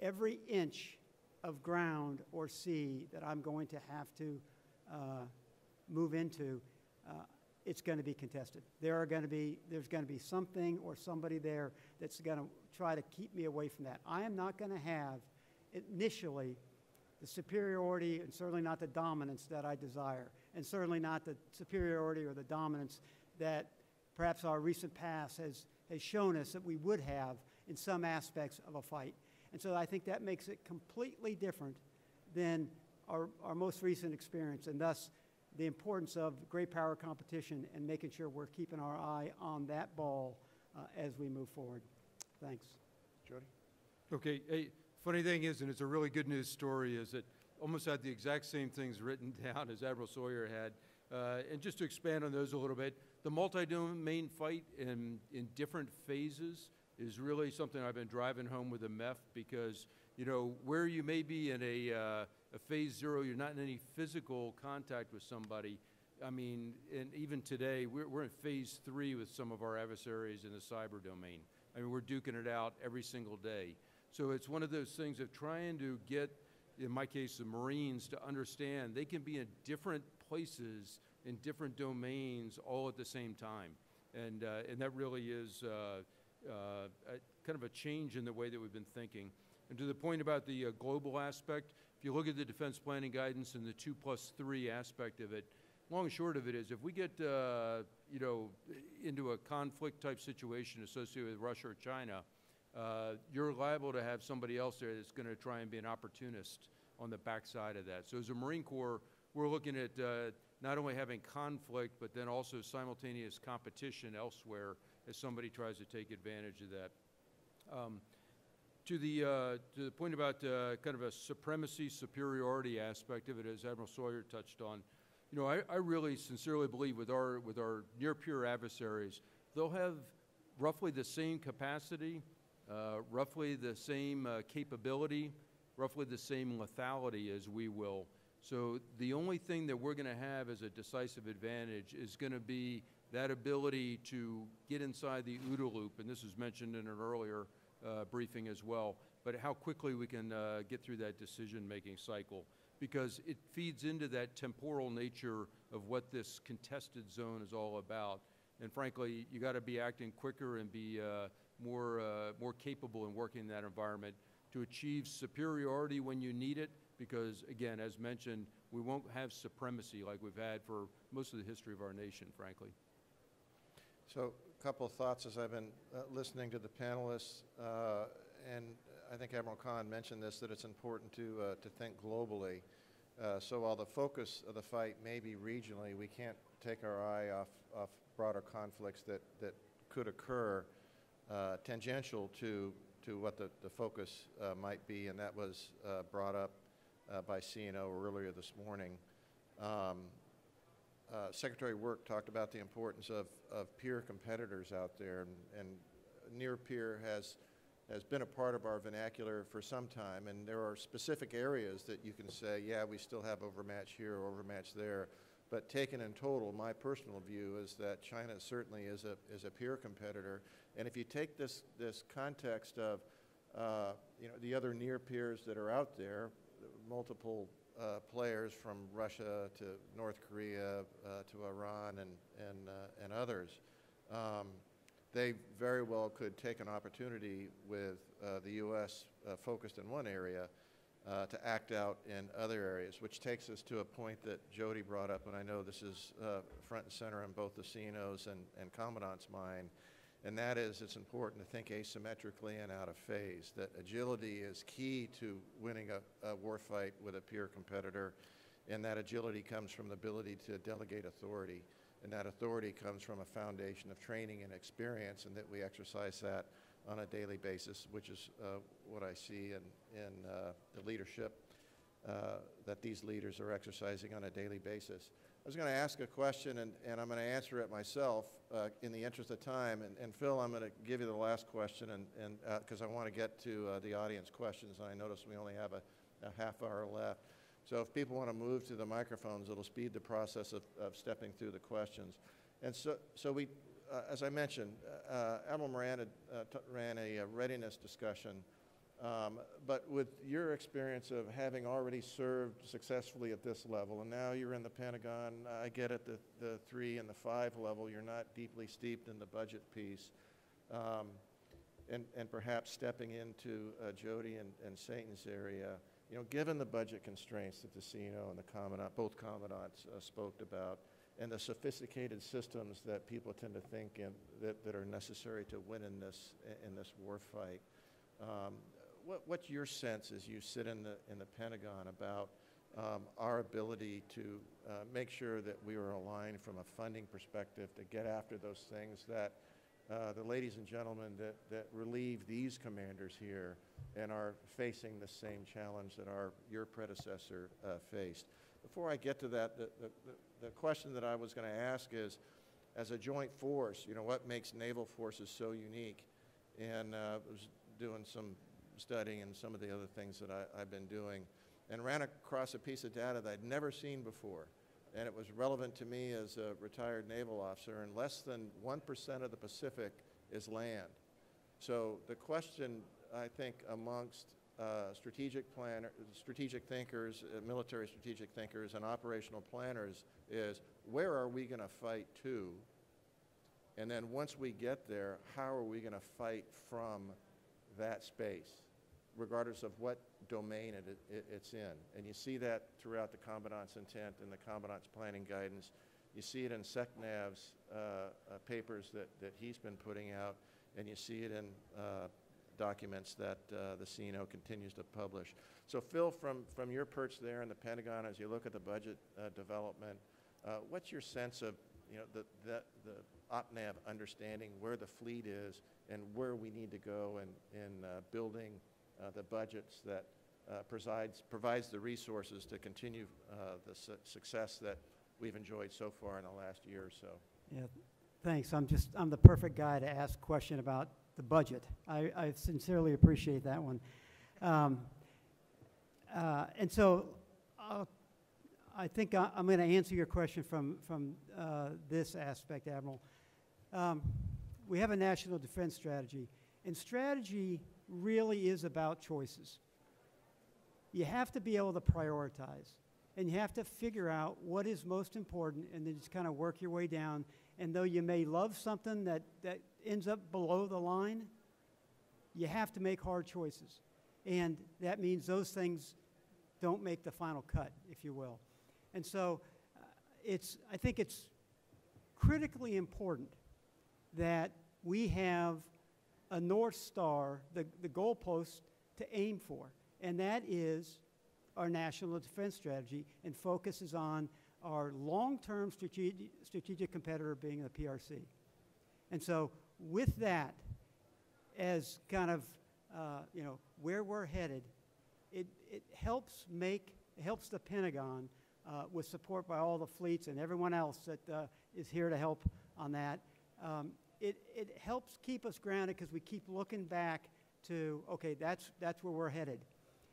every inch of ground or sea that I'm going to have to uh, move into, uh, it's going to be contested. There are going to be there's going to be something or somebody there that's going to try to keep me away from that. I am not going to have initially the superiority and certainly not the dominance that I desire, and certainly not the superiority or the dominance that perhaps our recent past has, has shown us that we would have in some aspects of a fight. And so I think that makes it completely different than our, our most recent experience, and thus the importance of great power competition and making sure we're keeping our eye on that ball uh, as we move forward. Thanks. Jody? Okay, hey, funny thing is, and it's a really good news story, is that almost had the exact same things written down as Admiral Sawyer had. Uh, and just to expand on those a little bit, the multi-domain fight in, in different phases is really something I've been driving home with the MEF because, you know, where you may be in a, uh, a phase zero, you're not in any physical contact with somebody. I mean, and even today, we're, we're in phase three with some of our adversaries in the cyber domain. I mean, we're duking it out every single day. So it's one of those things of trying to get, in my case, the Marines to understand they can be in different places in different domains all at the same time. And, uh, and that really is uh, uh, a, kind of a change in the way that we've been thinking. And to the point about the uh, global aspect, if you look at the defense planning guidance and the two plus three aspect of it, long and short of it is if we get, uh, you know, into a conflict type situation associated with Russia or China, uh, you're liable to have somebody else there that's going to try and be an opportunist on the backside of that. So as a Marine Corps, we're looking at uh, not only having conflict, but then also simultaneous competition elsewhere as somebody tries to take advantage of that. Um, to the, uh, to the point about uh, kind of a supremacy, superiority aspect of it, as Admiral Sawyer touched on, you know, I, I really sincerely believe with our, with our near-peer adversaries, they'll have roughly the same capacity, uh, roughly the same uh, capability, roughly the same lethality as we will. So the only thing that we're going to have as a decisive advantage is going to be that ability to get inside the OODA loop, and this was mentioned in an earlier uh, briefing as well, but how quickly we can uh, get through that decision-making cycle because it feeds into that temporal nature of what this contested zone is all about. And frankly, you got to be acting quicker and be uh, more, uh, more capable in working in that environment to achieve superiority when you need it because, again, as mentioned, we won't have supremacy like we've had for most of the history of our nation, frankly. So couple of thoughts as I've been uh, listening to the panelists, uh, and I think Admiral Conn mentioned this, that it's important to, uh, to think globally. Uh, so while the focus of the fight may be regionally, we can't take our eye off, off broader conflicts that, that could occur uh, tangential to, to what the, the focus uh, might be, and that was brought up by CNO earlier this morning. Um, uh, Secretary Work talked about the importance of, of peer competitors out there, and, and near peer has has been a part of our vernacular for some time, and there are specific areas that you can say, yeah, we still have overmatch here overmatch there. But taken in total, my personal view is that China certainly is a, is a peer competitor. And if you take this, this context of uh, you know, the other near peers that are out there, multiple uh, players from Russia to North Korea uh, to Iran and, and, uh, and others, um, they very well could take an opportunity with uh, the U.S. Uh, focused in one area to act out in other areas, which takes us to a point that Jody brought up, and I know this is front and center in both the CNO's and, and Commandant's mind, and that is it's important to think asymmetrically and out of phase, that agility is key to winning a, a war fight with a peer competitor, and that agility comes from the ability to delegate authority, and that authority comes from a foundation of training and experience, and that we exercise that on a daily basis, which is uh, what I see in, in uh, the leadership uh, that these leaders are exercising on a daily basis. I was going to ask a question, and, and I'm going to answer it myself uh, in the interest of time. And, and Phil, I'm going to give you the last question, and because I want to get to uh, the audience questions. And I notice we only have a, a half hour left. So if people want to move to the microphones, it'll speed the process of, of stepping through the questions. And so, so we, uh, as I mentioned, uh, Admiral Moran had, uh, t- ran a, uh readiness discussion. Um, but with your experience of having already served successfully at this level, and now you're in the Pentagon, I get it, the, the three and the five level, you're not deeply steeped in the budget piece. Um, and, and perhaps stepping into uh, Jody and, and Satan's area, you know, given the budget constraints that the CNO and the Commandant, both Commandants uh, spoke about, and the sophisticated systems that people tend to think in, that, that are necessary to win in this, in this war fight. Um, what, what's your sense as you sit in the, in the Pentagon about um, our ability to uh, make sure that we are aligned from a funding perspective to get after those things that uh, the ladies and gentlemen that, that relieve these commanders here and are facing the same challenge that our, your predecessor uh, faced. Before I get to that, the, the, the question that I was going to ask is, as a joint force, you know, what makes naval forces so unique? And uh, I was doing some studying and some of the other things that I, I've been doing, and ran across a piece of data that I'd never seen before. And it was relevant to me as a retired naval officer, and less than 1% of the Pacific is land. So the question, I think, amongst uh, strategic planner, strategic thinkers, uh, military strategic thinkers, and operational planners is where are we going to fight to? And then once we get there, how are we going to fight from that space, regardless of what domain it, it, it's in? And you see that throughout the Commandant's intent and the Commandant's planning guidance. You see it in SECNAV's uh, uh, papers that, that he's been putting out, and you see it in uh, documents that uh, the CNO continues to publish. So Phil, from, from your perch there in the Pentagon, as you look at the budget uh, development, uh, what's your sense of you know, the, the, the OPNAV understanding where the fleet is and where we need to go in, in building the budgets that uh, provides, provides the resources to continue the su success that we've enjoyed so far in the last year or so. Yeah, thanks. I'm just, I'm the perfect guy to ask question about the budget. I, I sincerely appreciate that one. Um, uh, and so uh, I think I, am going to answer your question from, from uh, this aspect, Admiral. Um, we have a national defense strategy, and strategy really is about choices. You have to be able to prioritize, and you have to figure out what is most important, and then just kind of work your way down. And though you may love something that, that ends up below the line, you have to make hard choices. And that means those things don't make the final cut, if you will. And so uh, it's, I think it's critically important that we have a North Star, the, the goalpost to aim for. And that is our national defense strategy and focuses on our long-term strategic, strategic competitor being the PRC. And so with that as kind of, uh, you know, where we're headed, it, it helps make, helps the Pentagon uh, with support by all the fleets and everyone else that uh, is here to help on that. Um, it, it helps keep us grounded because we keep looking back to, okay, that's, that's where we're headed.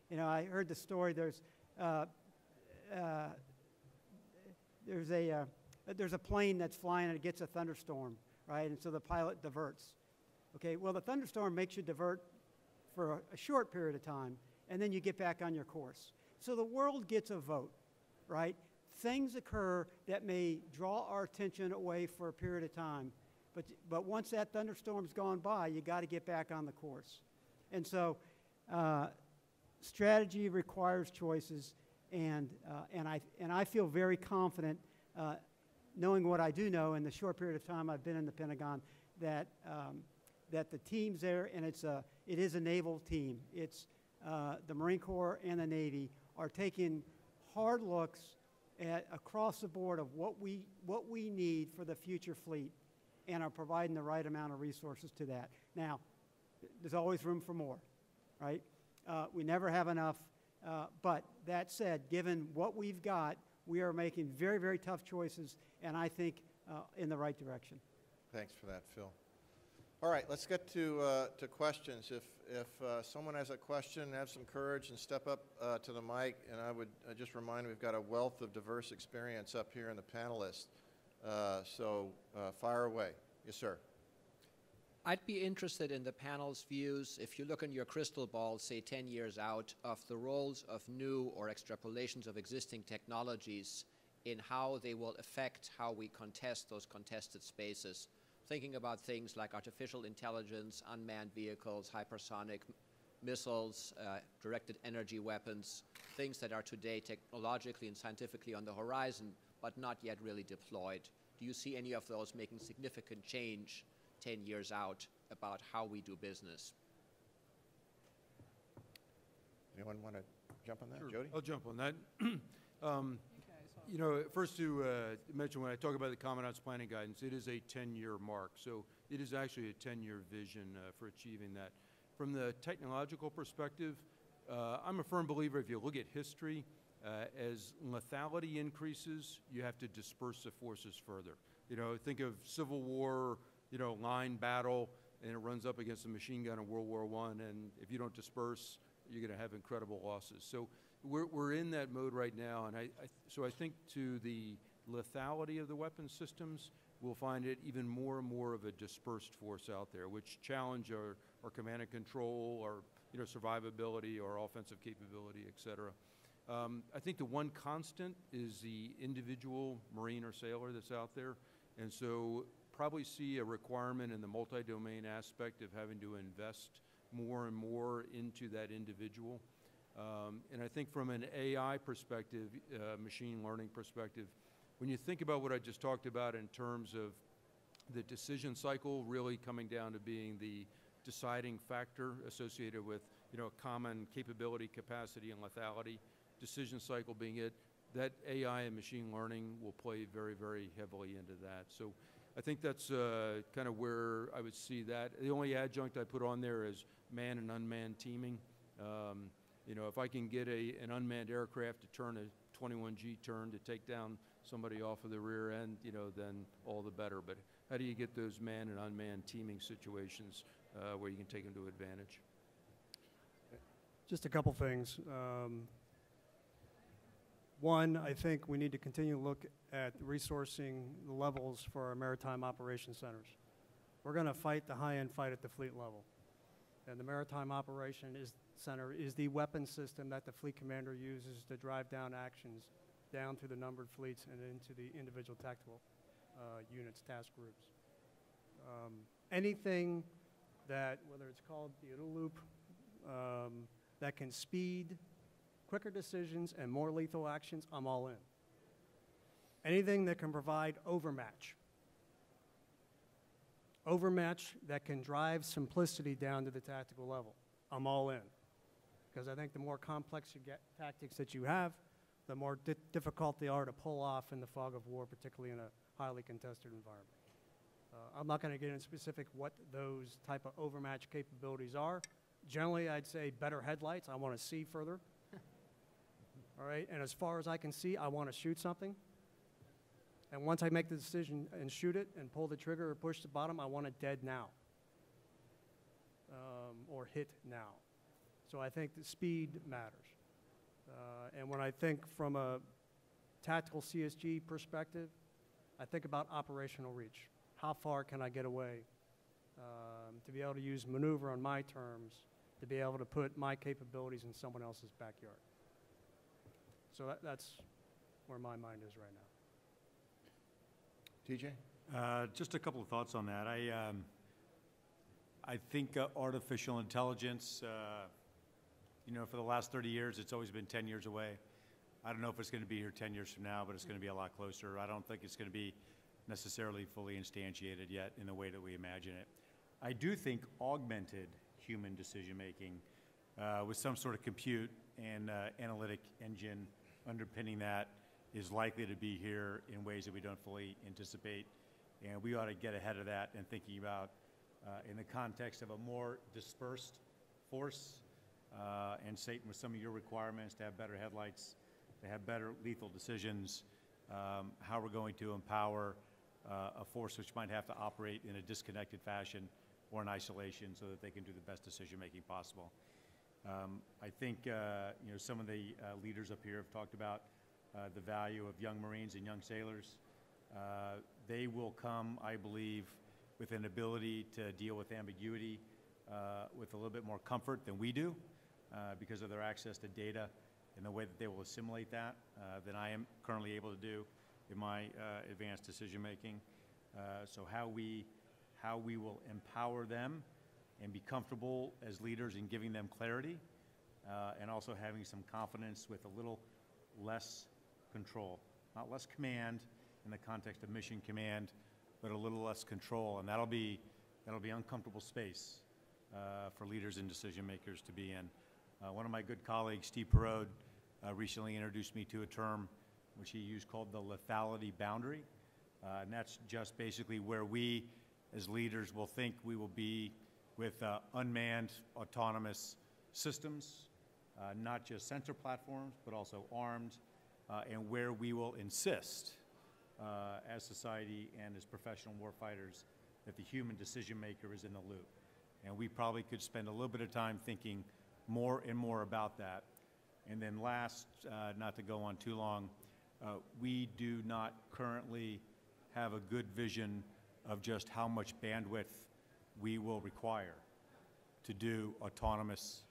You know, I heard the story, there's, uh, uh there's, a, uh, there's a plane that's flying and it gets a thunderstorm right? And so the pilot diverts. Okay, well, the thunderstorm makes you divert for a, a short period of time, and then you get back on your course. So the world gets a vote, right? Things occur that may draw our attention away for a period of time, but, but once that thunderstorm's gone by, you got to get back on the course. And so, uh, strategy requires choices, and, uh, and, I, and I feel very confident, uh, knowing what I do know in the short period of time I've been in the Pentagon, that, um, that the teams there, and it's a, it is a naval team, it's uh, the Marine Corps and the Navy are taking hard looks at, across the board of what we, what we need for the future fleet and are providing the right amount of resources to that. Now, there's always room for more, right? Uh, we never have enough. Uh, but that said, given what we've got, we are making very, very tough choices, and I think uh, in the right direction. Thanks for that, Phil. All right, let's get to, uh, to questions. If, if uh, someone has a question, have some courage and step up uh, to the mic. And I would uh, just remind, we've got a wealth of diverse experience up here in the panelists. Uh, so uh, fire away. Yes, sir. I'd be interested in the panel's views, if you look in your crystal ball, say 10 years out, of the roles of new or extrapolations of existing technologies in how they will affect how we contest those contested spaces. Thinking about things like artificial intelligence, unmanned vehicles, hypersonic missiles, uh, directed energy weapons, things that are today technologically and scientifically on the horizon, but not yet really deployed. Do you see any of those making significant change 10 years out about how we do business? Anyone want to jump on that? Sure, Jody? I'll jump on that. Um, You know, first to uh, mention, when I talk about the Commandant's planning guidance, it is a 10-year mark. So it is actually a 10-year vision uh, for achieving that. From the technological perspective, uh, I'm a firm believer, if you look at history, uh, as lethality increases, you have to disperse the forces further. You know, think of Civil War, you know, line battle, and it runs up against a machine gun in World War I, and if you don't disperse, you're going to have incredible losses. So we're, we're in that mode right now, and I, I, so I think to the lethality of the weapon systems, we'll find it even more and more of a dispersed force out there, which challenge our, our command and control, our you know, survivability, our offensive capability, et cetera. Um, I think the one constant is the individual Marine or sailor that's out there, and so probably see a requirement in the multi-domain aspect of having to invest more and more into that individual. Um, and I think from an AI perspective, uh, machine learning perspective, when you think about what I just talked about in terms of the decision cycle really coming down to being the deciding factor associated with, you know, common capability, capacity, and lethality, decision cycle being it, that AI and machine learning will play very, very heavily into that. So I think that's uh, kind of where I would see that. The only adjunct I put on there is man and unmanned teaming. Um, you know, if I can get a, an unmanned aircraft to turn a 21G turn to take down somebody off of the rear end, you know, then all the better. But how do you get those man and unmanned teaming situations uh, where you can take them to advantage? Just a couple things. Um, One, I think we need to continue to look at resourcing levels for our maritime operations centers. We're going to fight the high-end fight at the fleet level. And the Maritime Operation is, Center is the weapon system that the fleet commander uses to drive down actions down through the numbered fleets and into the individual tactical uh, units, task groups. Um, Anything that, whether it's called the OODA loop, um, that can speed quicker decisions and more lethal actions, I'm all in. Anything that can provide overmatch. Overmatch that can drive simplicity down to the tactical level, I'm all in. Because I think the more complex you get tactics that you have, the more di- difficult they are to pull off in the fog of war, particularly in a highly contested environment. Uh, I'm not going to get into specific what those type of overmatch capabilities are. Generally, I'd say better headlights. I want to see further. All right, and as far as I can see, I want to shoot something. And once I make the decision and shoot it and pull the trigger or push the bottom, I want it dead now. Um, or hit now. So I think the speed matters. Uh, and when I think from a tactical CSG perspective, I think about operational reach. How far can I get away? Um, to be able to use maneuver on my terms, to be able to put my capabilities in someone else's backyard. So that, that's where my mind is right now. TJ? Uh, Just a couple of thoughts on that. I, um, I think uh, artificial intelligence, uh, you know, for the last 30 years, it's always been 10 years away. I don't know if it's going to be here 10 years from now, but it's going to be a lot closer. I don't think it's going to be necessarily fully instantiated yet in the way that we imagine it. I do think augmented human decision-making uh, with some sort of compute and uh, analytic engine underpinning that is likely to be here in ways that we don't fully anticipate. And we ought to get ahead of that and thinking about, uh, in the context of a more dispersed force, uh, and Satan, with some of your requirements to have better headlights, to have better lethal decisions, um, how we're going to empower uh, a force which might have to operate in a disconnected fashion or in isolation so that they can do the best decision-making possible. Um, I think, uh, you know, some of the uh, leaders up here have talked about uh, the value of young Marines and young sailors. Uh, They will come, I believe, with an ability to deal with ambiguity uh, with a little bit more comfort than we do uh, because of their access to data and the way that they will assimilate that than I am currently able to do in my advanced decision-making. Uh, So how we, how we will empower them and be comfortable as leaders in giving them clarity uh, and also having some confidence with a little less control. Not less command in the context of mission command, but a little less control. And that'll be, that'll be uncomfortable space uh, for leaders and decision makers to be in. Uh, One of my good colleagues, Steve Perot, uh, recently introduced me to a term which he used called the lethality boundary. Uh, And that's just basically where we, as leaders, will think we will be with uh, unmanned autonomous systems, uh, not just sensor platforms, but also armed, uh, and where we will insist, uh, as society and as professional warfighters, that the human decision maker is in the loop. And we probably could spend a little bit of time thinking more and more about that. And then last, uh, not to go on too long, we do not currently have a good vision of just how much bandwidth we will require to do autonomous,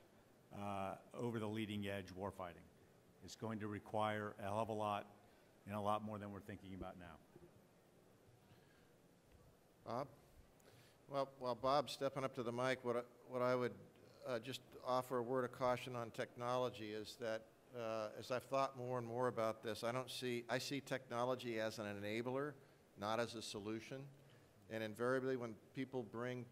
uh, over the leading edge warfighting. It's going to require a hell of a lot and a lot more than we're thinking about now. Bob? Well, while Bob's stepping up to the mic, what I, what I would uh, just offer a word of caution on technology is that uh, as I've thought more and more about this, I don't see, I see technology as an enabler, not as a solution. And invariably, when people bring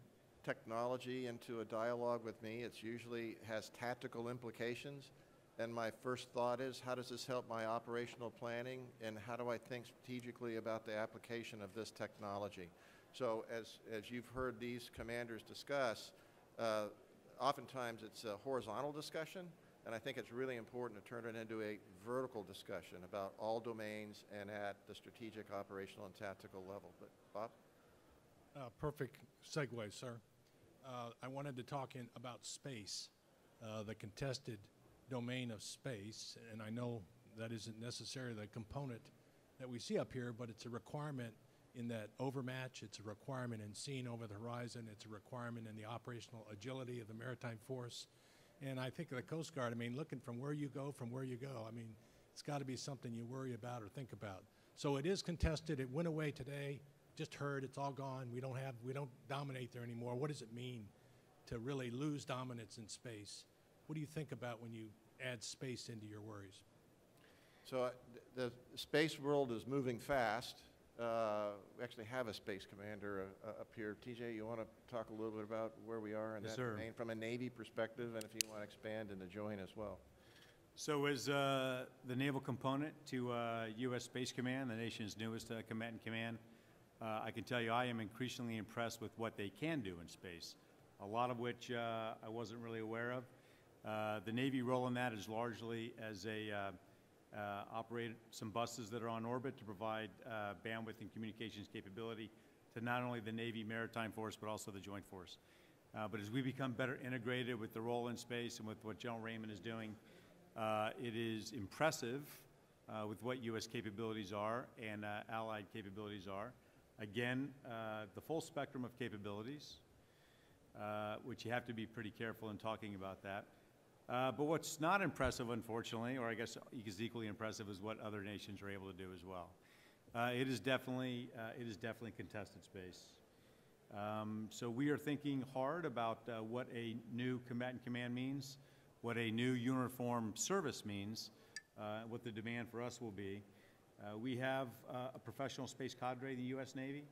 technology into a dialogue with me, it usually has tactical implications. And my first thought is, how does this help my operational planning? And how do I think strategically about the application of this technology? So as, as you've heard these commanders discuss, uh, oftentimes it's a horizontal discussion, and I think it's really important to turn it into a vertical discussion about all domains and at the strategic, operational, and tactical level. But Bob? Uh, Perfect segue, sir. Uh, I wanted to talk in, about space, uh, the contested domain of space, and I know that isn't necessarily the component that we see up here, but it's a requirement in that overmatch, it's a requirement in seeing over the horizon, it's a requirement in the operational agility of the maritime force. And I think of the Coast Guard, I mean, looking from where you go, from where you go, I mean, it's got to be something you worry about or think about. So it is contested, it went away today, just heard, it's all gone, we don't have, we don't dominate there anymore. What does it mean to really lose dominance in space? What do you think about when you add space into your worries? So uh, the space world is moving fast. Uh, We actually have a space commander uh, uh, up here. TJ, you want to talk a little bit about where we are in Yes, that sir. domain from a Navy perspective, and if you want to expand and to join as well? So as uh, the naval component to uh, U.S. Space Command, the nation's newest uh, combatant command, uh, I can tell you I am increasingly impressed with what they can do in space, a lot of which uh, I wasn't really aware of. Uh, The Navy role in that is largely as a, uh, uh, operate some buses that are on orbit to provide uh, bandwidth and communications capability to not only the Navy Maritime Force, but also the Joint Force. But as we become better integrated with the role in space and with what General Raymond is doing, It is impressive with what U.S. capabilities are and allied capabilities are. Again, uh, the full spectrum of capabilities, uh, which you have to be pretty careful in talking about that. Uh, But what's not impressive, unfortunately, or I guess is equally impressive, is what other nations are able to do as well. Uh, It is definitely, uh, it is definitely contested space. Um, So we are thinking hard about uh, what a new combatant command means what a new uniform service means, what the demand for us will be. Uh, We have uh, a professional space cadre in the U.S. Navy.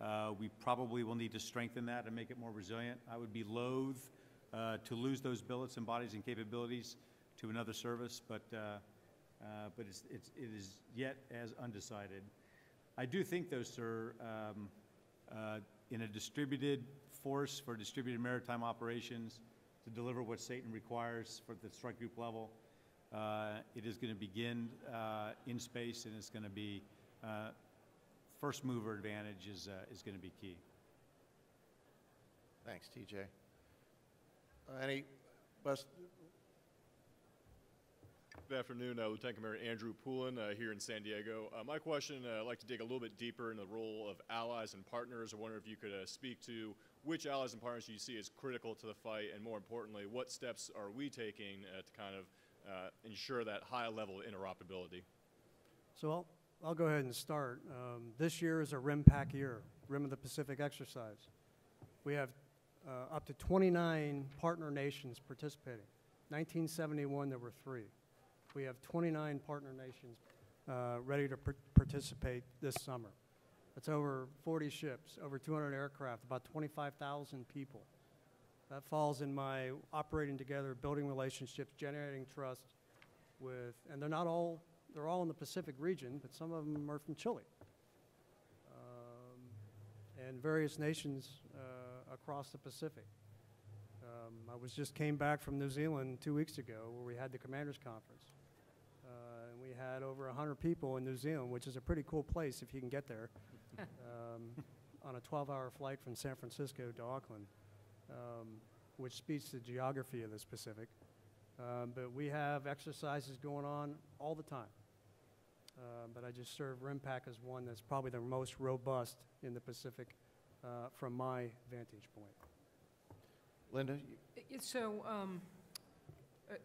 Uh, We probably will need to strengthen that and make it more resilient. I would be loath uh, to lose those billets and bodies and capabilities to another service, but, uh, but it's, it's, it is yet as undecided. I do think though, sir, um, in a distributed force for distributed maritime operations to deliver what Satan requires for the strike group level, it is going to begin uh, in space and it's going to be, uh, first mover advantage is, uh, is going to be key. Thanks, TJ. Uh, Any, Bus, Good afternoon, uh, Lieutenant Commander Andrew Poulin uh, here in San Diego. Uh, my question, uh, I'd like to dig a little bit deeper in the role of allies and partners. I wonder if you could uh, speak to which allies and partners you see as critical to the fight, and more importantly, what steps are we taking uh, to kind of uh, ensure that high level of interoperability? So I'll, I'll go ahead and start. Um, This year is a RIMPAC year, Rim of the Pacific exercise. We have uh, up to 29 partner nations participating. 1971, there were three. We have 29 partner nations uh, ready to par- participate this summer. That's over 40 ships, over 200 aircraft, about 25,000 people. That falls in my operating together, building relationships, generating trust with, and they're not all, they're all in the Pacific region, but some of them are from Chile. Um, and various nations uh, across the Pacific. Um, I was just came back from New Zealand two weeks ago where we had the commanders conference. Uh, and we had over 100 people in New Zealand, which is a pretty cool place if you can get there, um, on a 12-hour flight from San Francisco to Auckland, um, which speaks to the geography of the Pacific. Um, but we have exercises going on all the time. Uh, but I just serve RIMPAC as one that's probably the most robust in the Pacific uh, from my vantage point. Linda? you- I- I- So, um,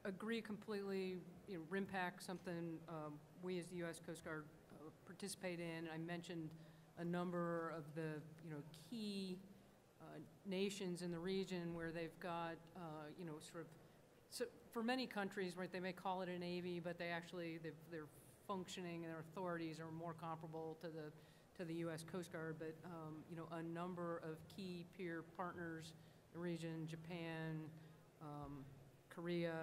agree completely, you know, RIMPAC, something um, we as the U.S. Coast Guard uh, participate in. I mentioned a number of the, you know, key nations in the region where they've got, uh, you know, sort of, so for many countries, right, they may call it a navy, but they actually, they're functioning and their authorities are more comparable to the, to the U.S. Coast Guard, but, um, you know, a number of key peer partners in the region, Japan, um, Korea,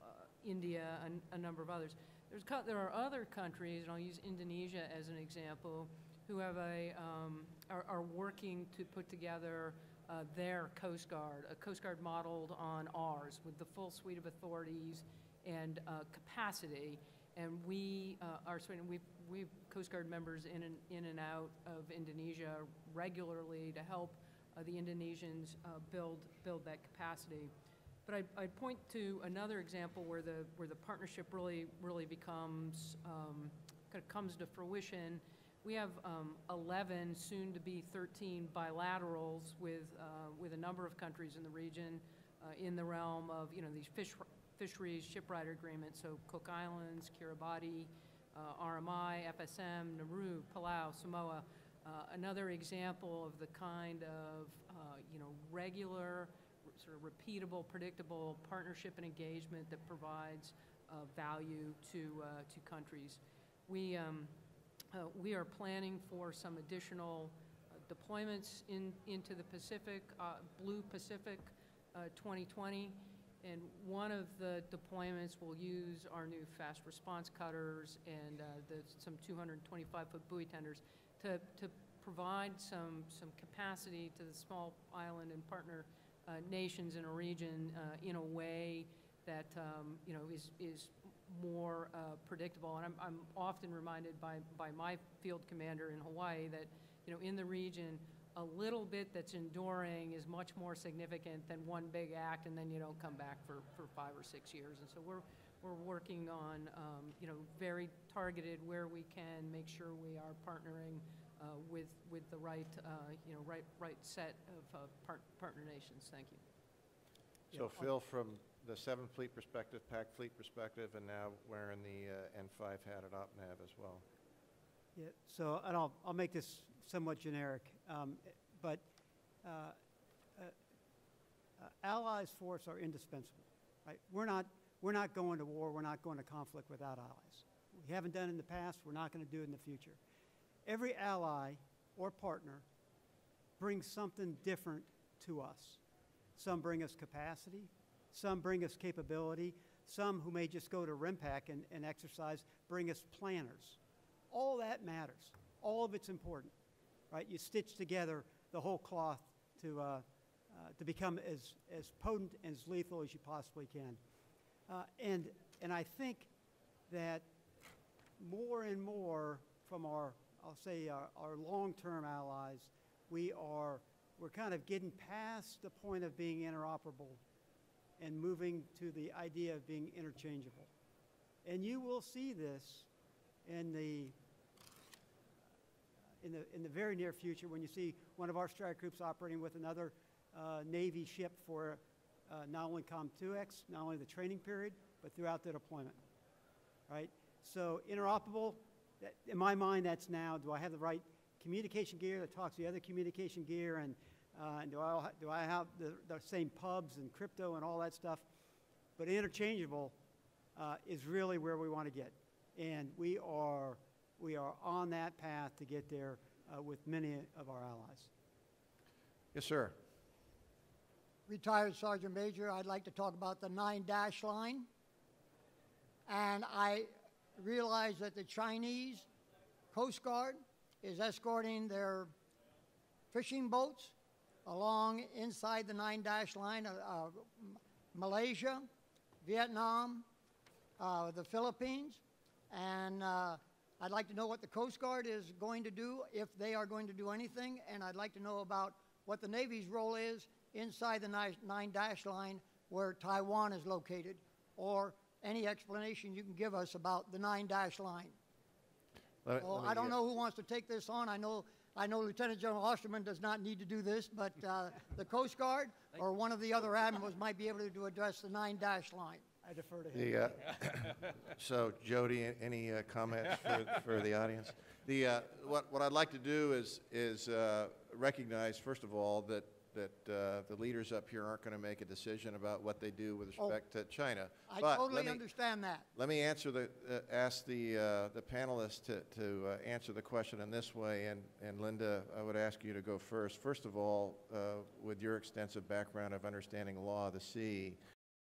uh, India, and a number of others. There's, there are other countries, and I'll use Indonesia as an example, who have a, um, are, are working to put together uh, their Coast Guard, a Coast Guard modeled on ours, with the full suite of authorities and uh, capacity. And we uh, are, of- we've, we've Coast Guard members in and, in and out of Indonesia regularly to help uh, the Indonesians uh, build, build that capacity. But I'd, I'd point to another example where the, where the partnership really, really becomes, um, kind of comes to fruition. We have um, 11, soon to be 13 bilaterals with, uh, with a number of countries in the region uh, in the realm of, you know, these fish, fisheries shiprider agreements, so Cook Islands, Kiribati, uh, RMI, FSM, Nauru, Palau, Samoa. Uh, Another example of the kind of, uh, you know, regular, sort of repeatable, predictable partnership and engagement that provides uh, value to, to countries. We, um, uh, we are planning for some additional uh, deployments in, into the Pacific, uh, Blue Pacific uh, 2020. And one of the deployments will use our new fast response cutters and uh, the, some 225-foot buoy tenders to, to provide some, some capacity to the small island and partner uh, nations in a region uh, in a way that, um, you know, is, is more uh, predictable. And I'm, I'm often reminded by, by my field commander in Hawaii that, you know, in the region, a little bit that's enduring is much more significant than one big act, and then you don't come back for, for five or six years. And so we're, we're working on, um, you know, very targeted where we can make sure we are partnering uh, with, with the right, uh, you know, right, right set of uh, part, partner nations. Thank you. So Phil, from the Seven Fleet perspective, PAC Fleet perspective, and now wearing the uh, N5 hat at OpNav as well. Yeah, so, and I'll, I'll make this somewhat generic, um, but uh, uh, uh, allies for us are indispensable. right? We're not, we're not going to war, we're not going to conflict without allies. We haven't done it in the past, we're not going to do it in the future. Every ally or partner brings something different to us. Some bring us capacity, some bring us capability, some who may just go to RIMPAC and, and exercise bring us planners. All that matters. All of it's important, right? You stitch together the whole cloth to, uh, uh, to become as, as potent and as lethal as you possibly can. Uh, and, and I think that more and more from our, I'll say, our, our long-term allies, we are, we're kind of getting past the point of being interoperable and moving to the idea of being interchangeable. And you will see this in the, in the, in the very near future when you see one of our strike groups operating with another uh, Navy ship for uh, not only COMPTUEX, not only the training period, but throughout the deployment, right? So interoperable, that, in my mind, that's now, do I have the right communication gear that talks to the other communication gear, and, uh, and do, I, do I have the, the same pubs and crypto and all that stuff? But interchangeable uh, is really where we want to get. And we are, we are on that path to get there uh, with many of our allies. Yes, sir. retired Sergeant Major, I'd like to talk about the nine dash line. And I realize that the Chinese Coast Guard is escorting their fishing boats along inside the nine dash line of uh, Malaysia, Vietnam, uh, the Philippines. And uh, I'd like to know what the Coast Guard is going to do, if they are going to do anything. And I'd like to know about what the Navy's role is inside the nine, nine dash line where Taiwan is located, or any explanation you can give us about the nine dash line. Let Well, let I don't know who wants to take this on. I know, I know Lieutenant General Osterman does not need to do this, but uh, the Coast Guard or one of the other admirals might be able to address the nine dash line. I defer to him. The, uh, so Jody, any uh, comments for, for the audience? The, uh, what, what I'd like to do is, is uh, recognize, first of all, that, that uh, the leaders up here aren't going to make a decision about what they do with Oh. respect to China. I But totally me- understand that. Let me answer the, uh, ask the, uh, the panelists to, to uh, answer the question in this way, and, and Linda, I would ask you to go first. First of all, uh, with your extensive background of understanding law of the sea,